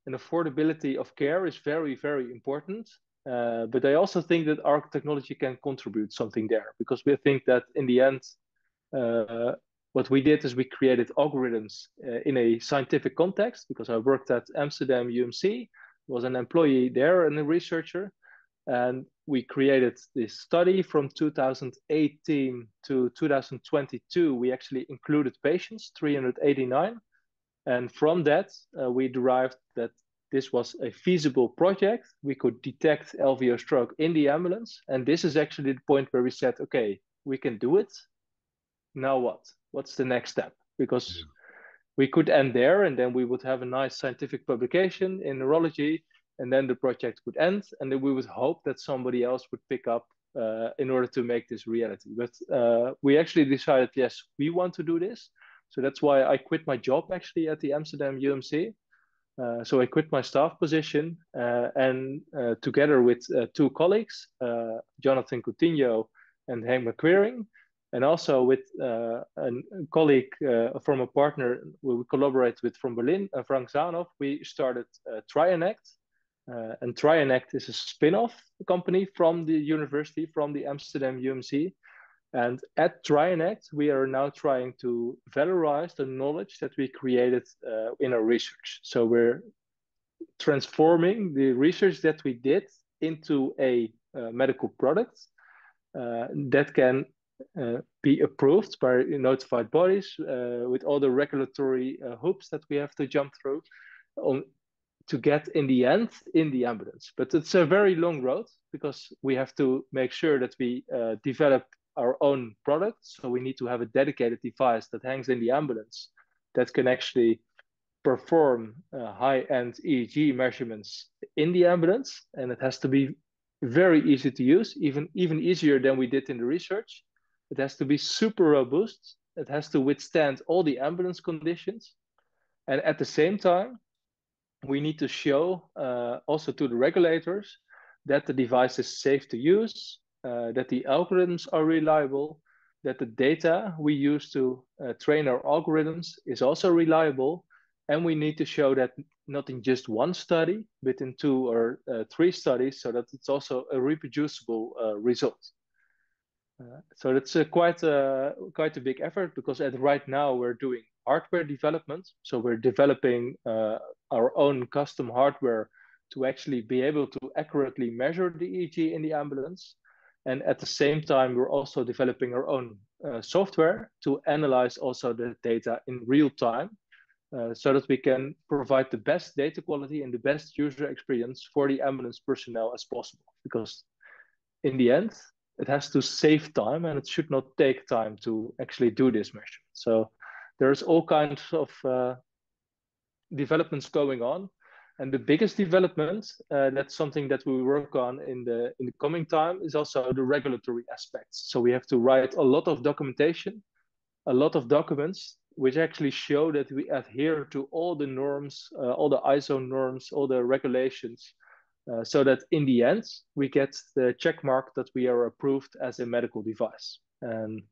and affordability of care is very, very important. Uh, but I also think that our technology can contribute something there because we think that in the end, what we did is we created algorithms uh, in a scientific context because I worked at Amsterdam UMC, was an employee there and a researcher. And we created this study from 2018 to 2022. We actually included patients, 389. And from that, uh, we derived that this was a feasible project. We could detect LVO stroke in the ambulance. And this is actually the point where we said, okay, we can do it. Now what? What's the next step? Because yeah. we could end there and then we would have a nice scientific publication in neurology. And then the project would end. And then we would hope that somebody else would pick up uh, in order to make this reality. But uh, we actually decided, yes, we want to do this. So that's why I quit my job actually at the Amsterdam UMC. Uh, so I quit my staff position uh, and uh, together with uh, two colleagues, uh, Jonathan Coutinho and Henk Marquering, and also with uh, a colleague from a former partner we collaborate with from Berlin, Frank Zanow, we started Trianect. and Trianect is a spin-off company from the university, from the Amsterdam UMC. And at Trianect, we are now trying to valorize the knowledge that we created uh, in our research. So we're transforming the research that we did into a uh, medical product uh, that can uh, be approved by notified bodies uh, with all the regulatory uh, hoops that we have to jump through on to get in the end in the ambulance. But it's a very long road because we have to make sure that we develop our own product. So we need to have a dedicated device that hangs in the ambulance that can actually perform uh, high-end EEG measurements in the ambulance, and it has to be very easy to use, even even easier than we did in the research. It has to be super robust. It has to withstand all the ambulance conditions, and at the same time, we need to show uh, also to the regulators that the device is safe to use, uh, that the algorithms are reliable, that the data we use to uh, train our algorithms is also reliable, and we need to show that not in just one study, but in two or uh, three studies, so that it's also a reproducible uh, result. Uh, so that's a quite a quite a big effort because at right now we're doing hardware development. So we're developing uh, our own custom hardware to actually be able to accurately measure the EEG in the ambulance. And at the same time, we're also developing our own uh, software to analyze also the data in real time uh, so that we can provide the best data quality and the best user experience for the ambulance personnel as possible. Because in the end, it has to save time and it should not take time to actually do this measurement. So there's all kinds of uh, developments going on. And the biggest development, uh, that's something that we work on in the in the coming time, is also the regulatory aspects. So we have to write a lot of documentation, a lot of documents, which actually show that we adhere to all the norms, uh, all the ISO norms, all the regulations, uh, so that in the end we get the check mark that we are approved as a medical device. And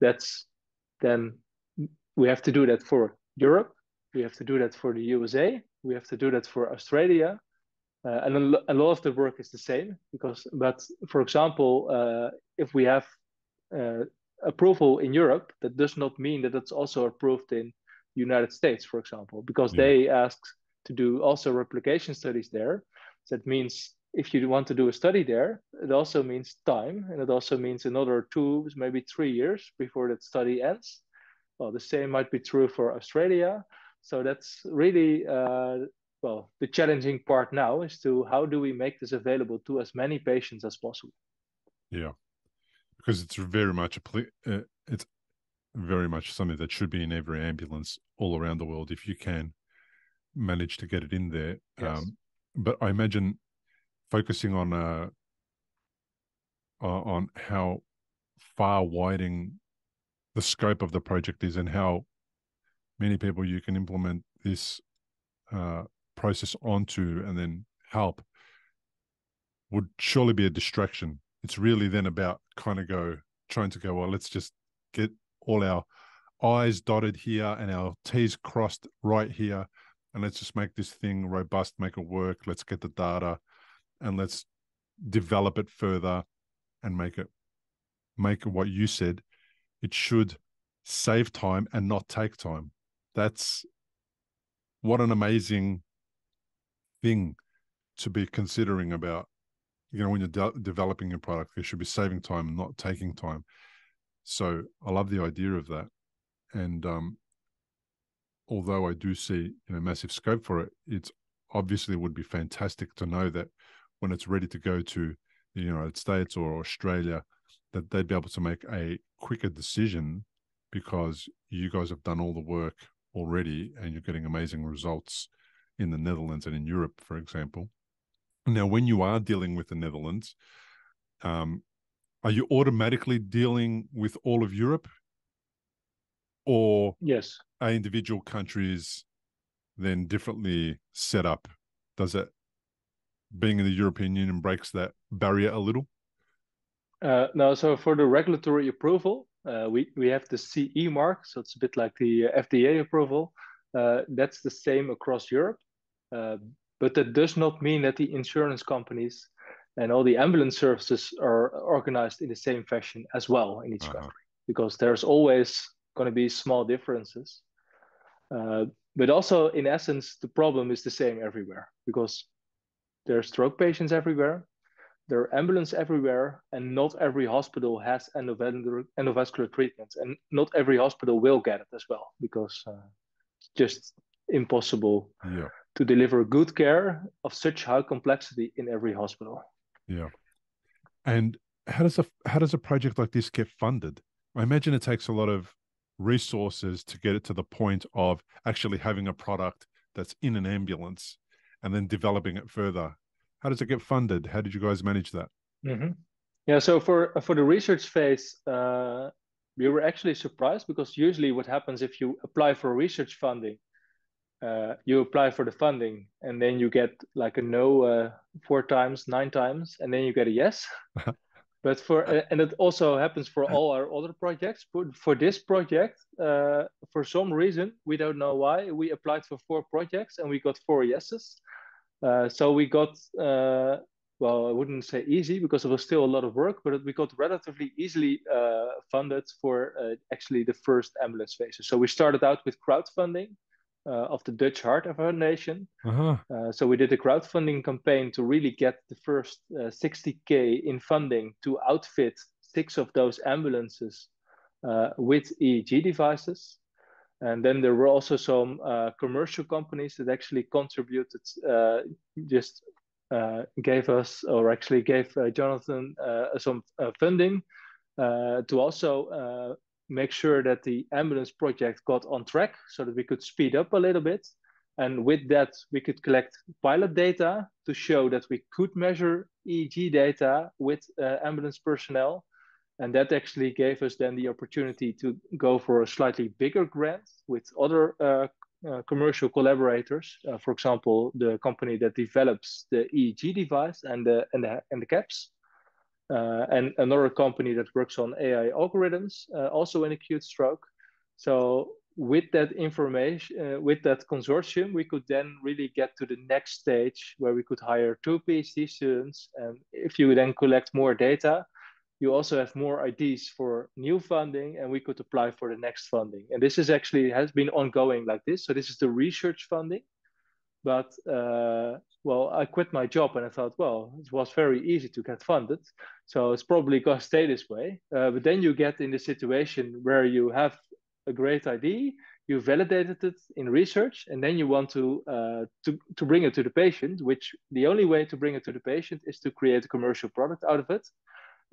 that's then we have to do that for Europe, we have to do that for the USA, we have to do that for Australia, uh, and a, lot of the work is the same because, but for example, uh, if we have uh, approval in Europe, that does not mean that it's also approved in United States, for example, because yeah. they ask to do also replication studies there. That means if you want to do a study there, it also means time, and it also means another two, maybe three years before that study ends. Well, the same might be true for Australia. So that's really, uh, well, the challenging part now is to how do we make this available to as many patients as possible? Yeah, because it's very much a, uh, it's very much something that should be in every ambulance all around the world if you can manage to get it in there. Yes. Um, but I imagine focusing on uh, on how far widening the scope of the project is and how many people you can implement this uh, process onto and then help would surely be a distraction. It's really then about kind of go trying to go, well, let's just get all our I's dotted here and our T's crossed right here. And let's just make this thing robust, make it work. Let's get the data and let's develop it further and make it make what you said. It should save time and not take time. That's what an amazing thing to be considering about. You know, when you're de- developing a product, you should be saving time not taking time. So I love the idea of that. And um, although I do see you know massive scope for it, it's obviously would be fantastic to know that when it's ready to go to the United States or Australia, that they'd be able to make a quicker decision because you guys have done all the work already and you're getting amazing results in the Netherlands and in Europe, for example. Now, when you are dealing with the Netherlands, um, are you automatically dealing with all of Europe? Or yes, are individual countries then differently set up? Does it being in the European Union breaks that barrier a little? Uh, no, so for the regulatory approval, uh, we, we have the CE mark, so it's a bit like the FDA approval. Uh, that's the same across Europe. Uh, but that does not mean that the insurance companies and all the ambulance services are organized in the same fashion as well in each uh-huh. country, because there's always going to be small differences. Uh, but also, in essence, the problem is the same everywhere because there are stroke patients everywhere, there are ambulances everywhere, and not every hospital has endovascular, endovascular treatment, and not every hospital will get it as well because uh, it's just impossible yeah. to deliver good care of such high complexity in every hospital. Yeah, and how does a how does a project like this get funded? I imagine it takes a lot of resources to get it to the point of actually having a product that's in an ambulance and then developing it further how does it get funded? How did you guys manage that? Mm-hmm. Yeah, so for for the research phase, uh, we were actually surprised because usually what happens if you apply for research funding, uh, you apply for the funding and then you get like a no uh, four times, nine times, and then you get a yes. but for and it also happens for all our other projects. But for this project, uh, for some reason we don't know why, we applied for four projects and we got four yeses. Uh, so we got uh, well, I wouldn't say easy because it was still a lot of work, but we got relatively easily uh, funded for actually the first ambulance phases. So we started out with crowdfunding uh, of the Dutch Heart Foundation. Uh-huh. Uh, so we did a crowdfunding campaign to really get the first uh, 60k in funding to outfit six of those ambulances uh, with EEG devices. And then there were also some uh, commercial companies that actually contributed, uh, just gave us, or actually gave Jonathan some funding to also make sure that the ambulance project got on track so that we could speed up a little bit. And with that, we could collect pilot data to show that we could measure EEG data with uh, ambulance personnel. And that actually gave us then the opportunity to go for a slightly bigger grant with other uh, uh, commercial collaborators. Uh, for example, the company that develops the EEG device and the, and the, and the caps and another company that works on AI algorithms, uh, also in acute stroke. So with that information, uh, with that consortium, we could then really get to the next stage where we could hire two PhD students. And if you then collect more data, you also have more ideas for new funding and we could apply for the next funding. And this is actually has been ongoing like this. So this is the research funding. But uh, well, I quit my job and I thought, well, it was very easy to get funded. So it's probably to stay this way. Uh, but then you get in the situation where you have a great idea, you validated it in research, and then you want to, uh, to, to bring it to the patient, which the only way to bring it to the patient is to create a commercial product out of it.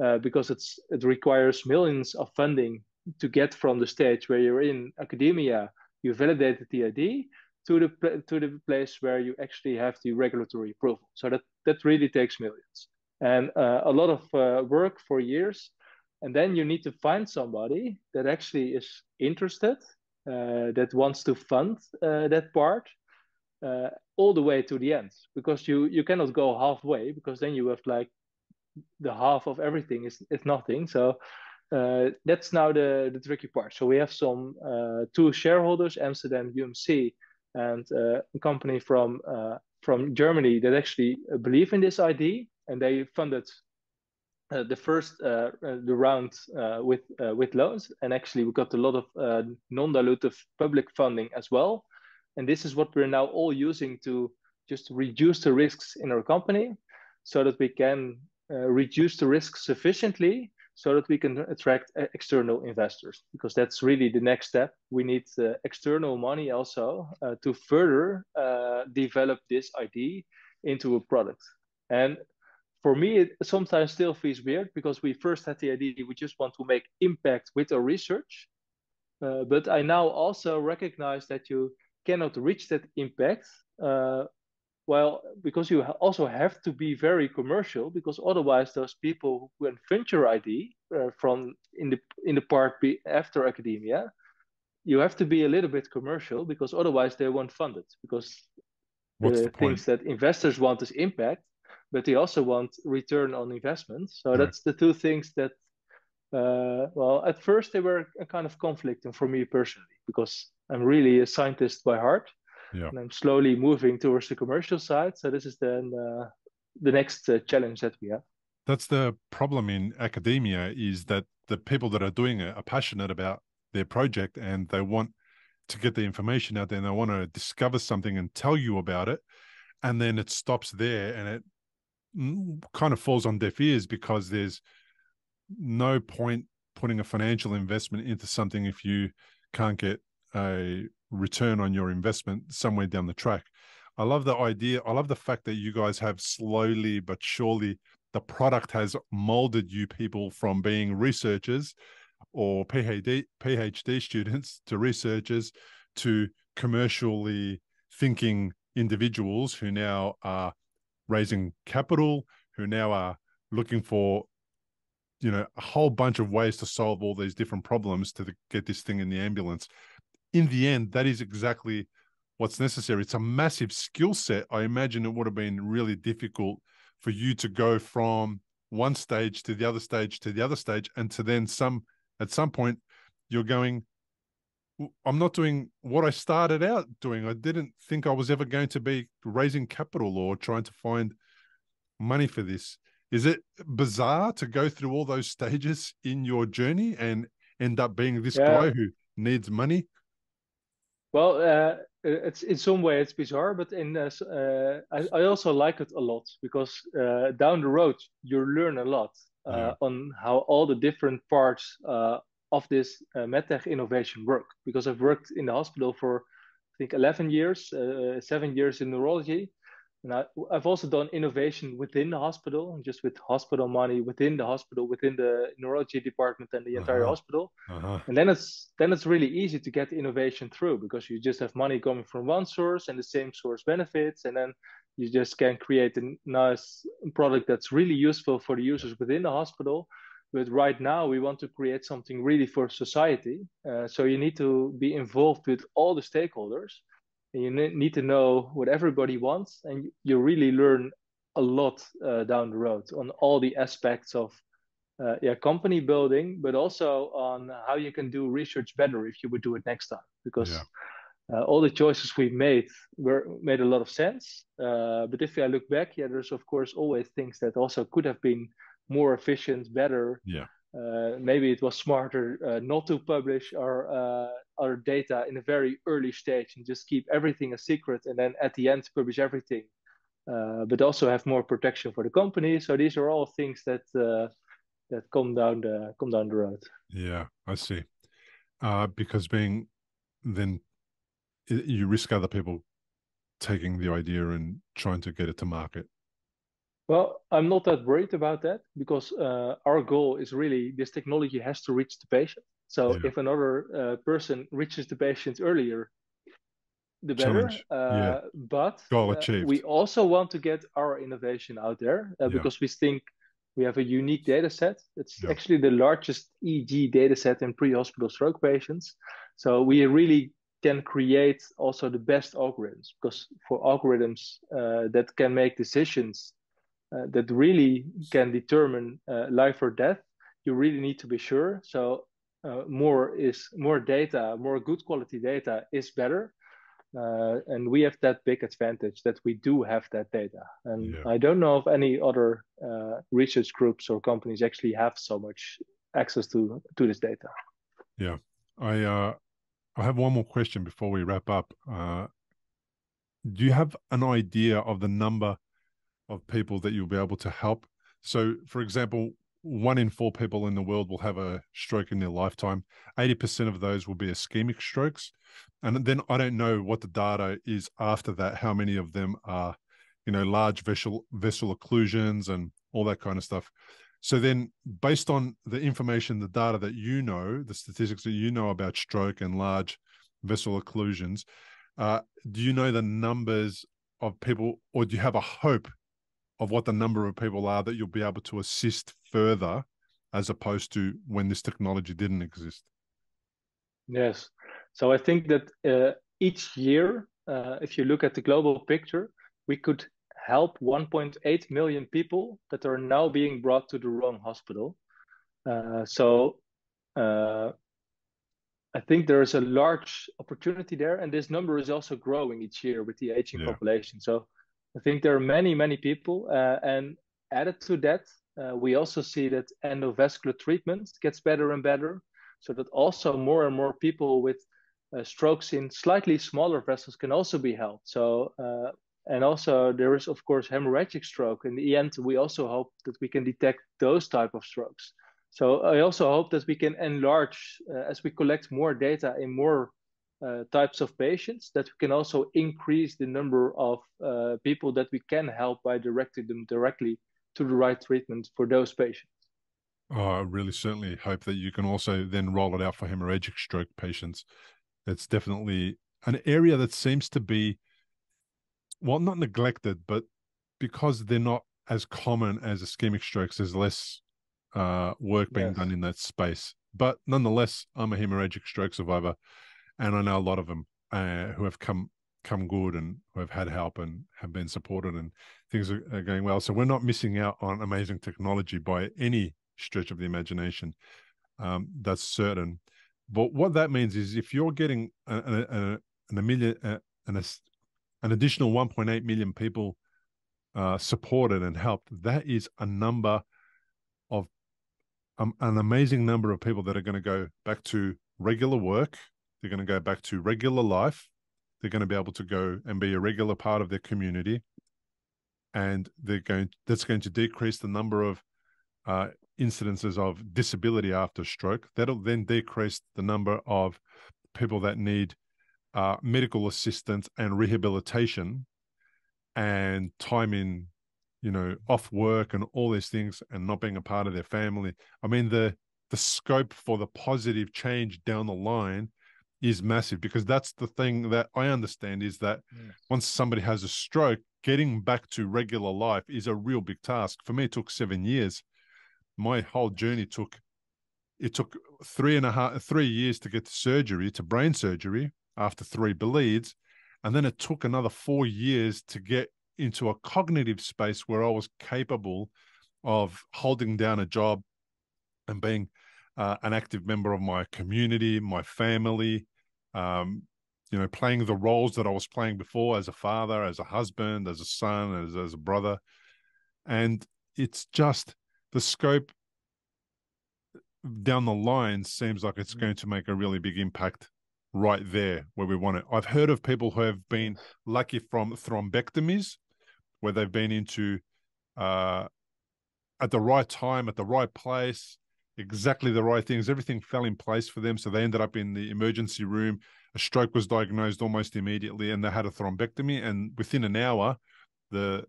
Uh, because it's it requires millions of funding to get from the stage where you're in academia, you validated the idea, to the to the place where you actually have the regulatory approval. So that that really takes millions and uh, a lot of uh, work for years. And then you need to find somebody that actually is interested, uh, that wants to fund uh, that part uh, all the way to the end, because you you cannot go halfway, because then you have like the half of everything is is nothing. So. Uh, that's now the, the tricky part. So we have some two shareholders, Amsterdam UMC and uh, a company from uh, from Germany that actually believe in this idea, and they funded uh, the first uh, uh, the round uh, with with loans, and actually we got a lot of non-dilutive public funding as well. And this is what we're now all using to just reduce the risks in our company, so that we can reduce the risks sufficiently so that we can attract external investors because that's really the next step. We need uh, external money also uh, to further uh, develop this idea into a product. And for me it sometimes still feels weird because we first had the idea we just want to make impact with our research. Uh, but i now also recognize that you cannot reach that impact uh, well, because you also have to be very commercial, because otherwise those people who your ID uh, from in the in the part B after academia, you have to be a little bit commercial because otherwise they won't fund it. Because What's the, the things that investors want is impact, but they also want return on investment. So right. that's the two things that, uh, well, at first they were a kind of conflicting for me personally because I'm really a scientist by heart yeah. and I'm slowly moving towards the commercial side. So this is then uh, the next uh, challenge that we have. That's the problem in academia is that the people that are doing it are passionate about their project and they want to get the information out there and they want to discover something and tell you about it and then it stops there and it kind of falls on deaf ears because there's no point putting a financial investment into something if you can't get a return on your investment somewhere down the track. I love the idea. I love the fact that you guys have slowly but surely the product has molded you people from being researchers or PhD PhD students to researchers to commercially thinking individuals who now are raising capital, who now are looking for you know a whole bunch of ways to solve all these different problems to the, get this thing in the ambulance in the end, that is exactly what's necessary. It's a massive skill set. I imagine it would have been really difficult for you to go from one stage to the other stage to the other stage and to then some at some point you're going i'm not doing what i started out doing i didn't think i was ever going to be raising capital or trying to find money for this is it bizarre to go through all those stages in your journey and end up being this yeah. guy who needs money well uh, it's in some way it's bizarre, but in uh, I, I, also like it a lot because uh, down the road you learn a lot uh, yeah. on how all the different parts uh, of this uh, medtech innovation work. Because I've worked in the hospital for I think 11 years, seven years in neurology, and I, have also done innovation within the hospital, just with hospital money within the hospital, within the neurology department and the entire uh-huh. hospital. Uh-huh. And then it's then it's really easy to get innovation through because you just have money coming from one source and the same source benefits, and then you just can create a nice product that's really useful for the users within the hospital. But right now, we want to create something really for society. Uh, so you need to be involved with all the stakeholders and you need to know what everybody wants and you really learn a lot uh, down the road on all the aspects of uh, yeah company building but also on how you can do research better if you would do it next time because yeah. uh, all the choices we made were made a lot of sense uh, but if i look back yeah there's of course always things that also could have been more efficient better yeah uh, maybe it was smarter uh, not to publish our uh, our data in a very early stage and just keep everything a secret, and then at the end publish everything, uh, but also have more protection for the company. So these are all things that uh, that come down the come down the road. Yeah, I see. because being then you risk other people taking the idea and trying to get it to market well, I'm not that worried about that because uh, our goal is really this technology has to reach the patient. So yeah. if another uh, person reaches the patient earlier, the better. Uh, yeah. But uh, we also want to get our innovation out there uh, because we think we have a unique data set. It's yeah. actually the largest EEG data set in pre-hospital stroke patients. So we really can create also the best algorithms because for algorithms uh, that can make decisions that really can determine uh, life or death, you really need to be sure. So uh, more is more data, more good quality data is better. Uh, and we have that big advantage that we do have that data. And yeah. I don't know if any other uh, research groups or companies actually have so much access to to this data. Yeah, I uh, I have one more question before we wrap up. do you have an idea of the number of people that you'll be able to help. So, for example, one in four people in the world will have a stroke in their lifetime. 80% of those will be ischemic strokes. And then I don't know what the data is after that, how many of them are, you know, large vessel vessel occlusions and all that kind of stuff. So then based on the information, the data that you know, the statistics that you know about stroke and large vessel occlusions, uh, do you know the numbers of people or do you have a hope of what the number of people are that you'll be able to assist further as opposed to when this technology didn't exist yes so i think that uh, each year uh, if you look at the global picture we could help 1.8 million people that are now being brought to the wrong hospital uh, so uh, I think there is a large opportunity there, and this number is also growing each year with the aging yeah. population. So I think there are many, many people. Uh, and added to that, uh, we also see that endovascular treatment gets better and better. So that also more and more people with uh, strokes in slightly smaller vessels can also be helped. So, uh, and also there is of course hemorrhagic stroke. In the end, we also hope that we can detect those type of strokes. So I also hope that we can enlarge uh, as we collect more data in more types of patients that we can also increase the number of uh, people that we can help by directing them directly to the right treatment for those patients. Oh, I really certainly hope that you can also then roll it out for hemorrhagic stroke patients. It's definitely an area that seems to be, well, not neglected, but because they're not as common as ischemic strokes, there's less uh, work being yes. done in that space. But nonetheless, I'm a hemorrhagic stroke survivor and I know a lot of them uh, who have come come good and who have had help and have been supported and things are, are going well. So we're not missing out on amazing technology by any stretch of the imagination. Um, that's certain. But what that means is if you're getting a, a, a, an, a million, an, an additional 1.8 million people uh, supported and helped, that is a number of um, an amazing number of people that are going to go back to regular work. They're going to go back to regular life. They're going to be able to go and be a regular part of their community, and they're going. That's going to decrease the number of uh, incidences of disability after stroke. That'll then decrease the number of people that need uh, medical assistance and rehabilitation and time in, you know, off work and all these things and not being a part of their family. I mean, the the scope for the positive change down the line is massive because that's the thing that I understand is that yes. once somebody has a stroke, getting back to regular life is a real big task. For me, it took seven years my whole journey took it took three and a half three years to get to surgery to brain surgery after three bleeds and then it took another four years to get into a cognitive space where i was capable of holding down a job and being uh, an active member of my community my family um, you know playing the roles that i was playing before as a father as a husband as a son as, as a brother and it's just the scope down the line seems like it's mm. going to make a really big impact right there where we want it. I've heard of people who have been lucky from thrombectomies, where they've been into uh, at the right time, at the right place, exactly the right things. Everything fell in place for them. So they ended up in the emergency room. A stroke was diagnosed almost immediately, and they had a thrombectomy. And within an hour, the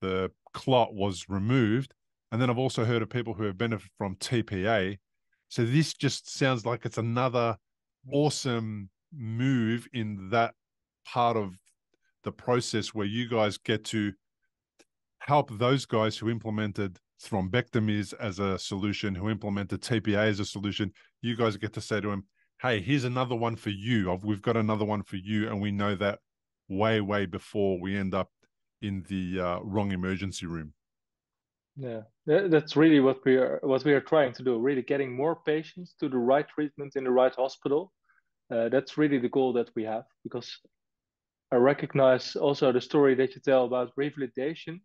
the clot was removed and then I've also heard of people who have benefited from TPA. So this just sounds like it's another awesome move in that part of the process where you guys get to help those guys who implemented thrombectomies as a solution, who implemented TPA as a solution. You guys get to say to him, hey, here's another one for you. We've got another one for you. And we know that way, way before we end up in the uh, wrong emergency room. Yeah, that's really what we are what we are trying to do. Really getting more patients to the right treatment in the right hospital. Uh, that's really the goal that we have because I recognize also the story that you tell about revalidation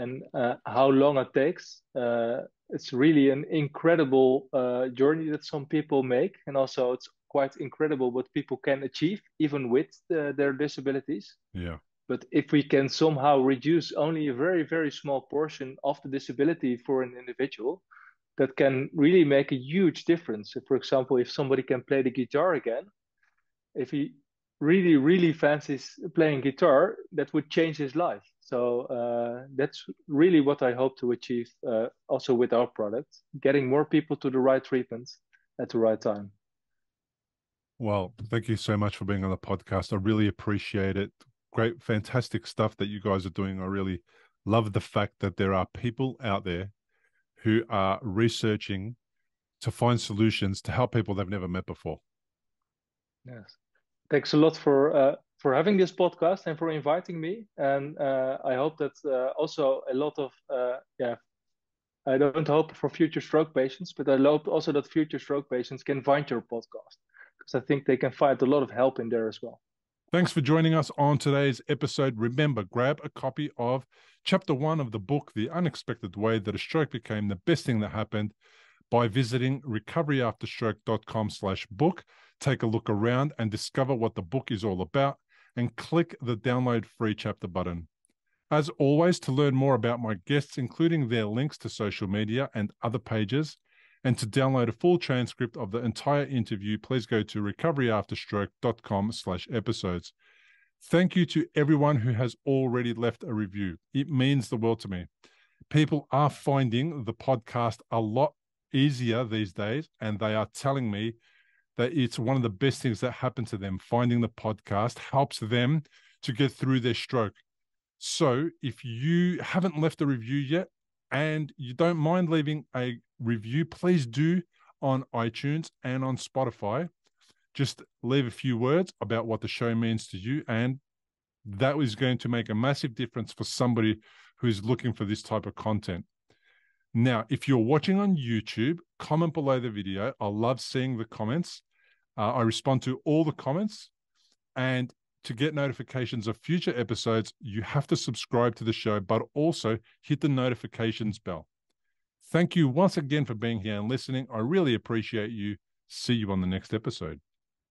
and uh, how long it takes. Uh, it's really an incredible uh, journey that some people make, and also it's quite incredible what people can achieve even with uh, their disabilities. Yeah. But if we can somehow reduce only a very, very small portion of the disability for an individual, that can really make a huge difference. For example, if somebody can play the guitar again, if he really, really fancies playing guitar, that would change his life. So uh, that's really what I hope to achieve uh, also with our product, getting more people to the right treatment at the right time. Well, thank you so much for being on the podcast. I really appreciate it great, fantastic stuff that you guys are doing. I really love the fact that there are people out there who are researching to find solutions to help people they've never met before. Yes. Thanks a lot for uh, for having this podcast and for inviting me. And uh, I hope that uh, also a lot of uh, yeah, I don't hope for future stroke patients, but I hope also that future stroke patients can find your podcast because I think they can find a lot of help in there as well. Thanks for joining us on today's episode. Remember, grab a copy of chapter one of the book, The Unexpected Way That a Stroke Became the Best Thing That Happened, by visiting recoveryafterstroke.com slash book. Take a look around and discover what the book is all about and click the download free chapter button. As always, to learn more about my guests, including their links to social media and other pages, and to download a full transcript of the entire interview, please go to recoveryafterstroke.com slash episodes. Thank you to everyone who has already left a review. It means the world to me. People are finding the podcast a lot easier these days, and they are telling me that it's one of the best things that happened to them. Finding the podcast helps them to get through their stroke. So if you haven't left a review yet, and you don't mind leaving a review, please do on iTunes and on Spotify. Just leave a few words about what the show means to you and that is going to make a massive difference for somebody who's looking for this type of content. Now, if you're watching on YouTube, comment below the video. I love seeing the comments. Uh, I respond to all the comments. And to get notifications of future episodes, you have to subscribe to the show, but also hit the notifications bell. Thank you once again for being here and listening. I really appreciate you. See you on the next episode.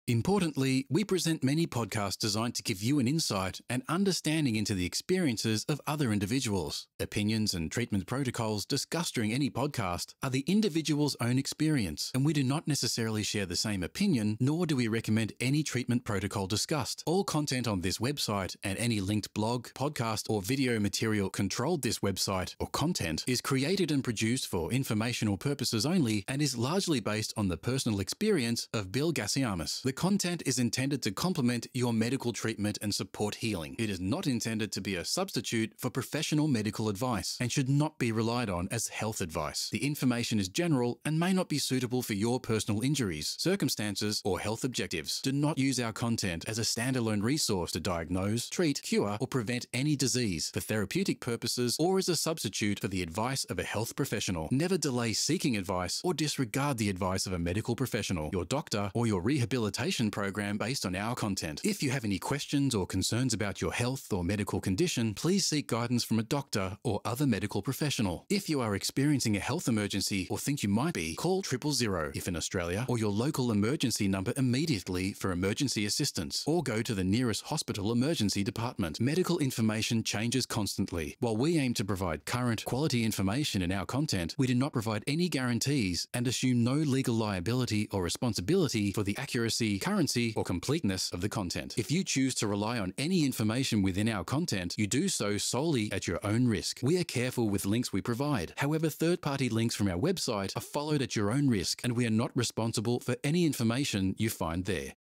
Importantly, we present many podcasts designed to give you an insight and understanding into the experiences of other individuals. Opinions and treatment protocols discussed during any podcast are the individual's own experience, and we do not necessarily share the same opinion, nor do we recommend any treatment protocol discussed. All content on this website and any linked blog, podcast, or video material controlled this website or content is created and produced for informational purposes only and is largely based on the personal experience of Bill Gasiamis. Content is intended to complement your medical treatment and support healing. It is not intended to be a substitute for professional medical advice and should not be relied on as health advice. The information is general and may not be suitable for your personal injuries, circumstances, or health objectives. Do not use our content as a standalone resource to diagnose, treat, cure, or prevent any disease for therapeutic purposes or as a substitute for the advice of a health professional. Never delay seeking advice or disregard the advice of a medical professional, your doctor, or your rehabilitation program based on our content. If you have any questions or concerns about your health or medical condition, please seek guidance from a doctor or other medical professional. If you are experiencing a health emergency or think you might be, call triple zero if in Australia or your local emergency number immediately for emergency assistance or go to the nearest hospital emergency department. Medical information changes constantly. While we aim to provide current, quality information in our content, we do not provide any guarantees and assume no legal liability or responsibility for the accuracy, currency, or completeness of the content. If you choose to rely on any information within our content, you do so solely at your own risk. We are careful with links we provide. However, third-party links from our website are followed at your own risk, and we are not responsible for any information you find there.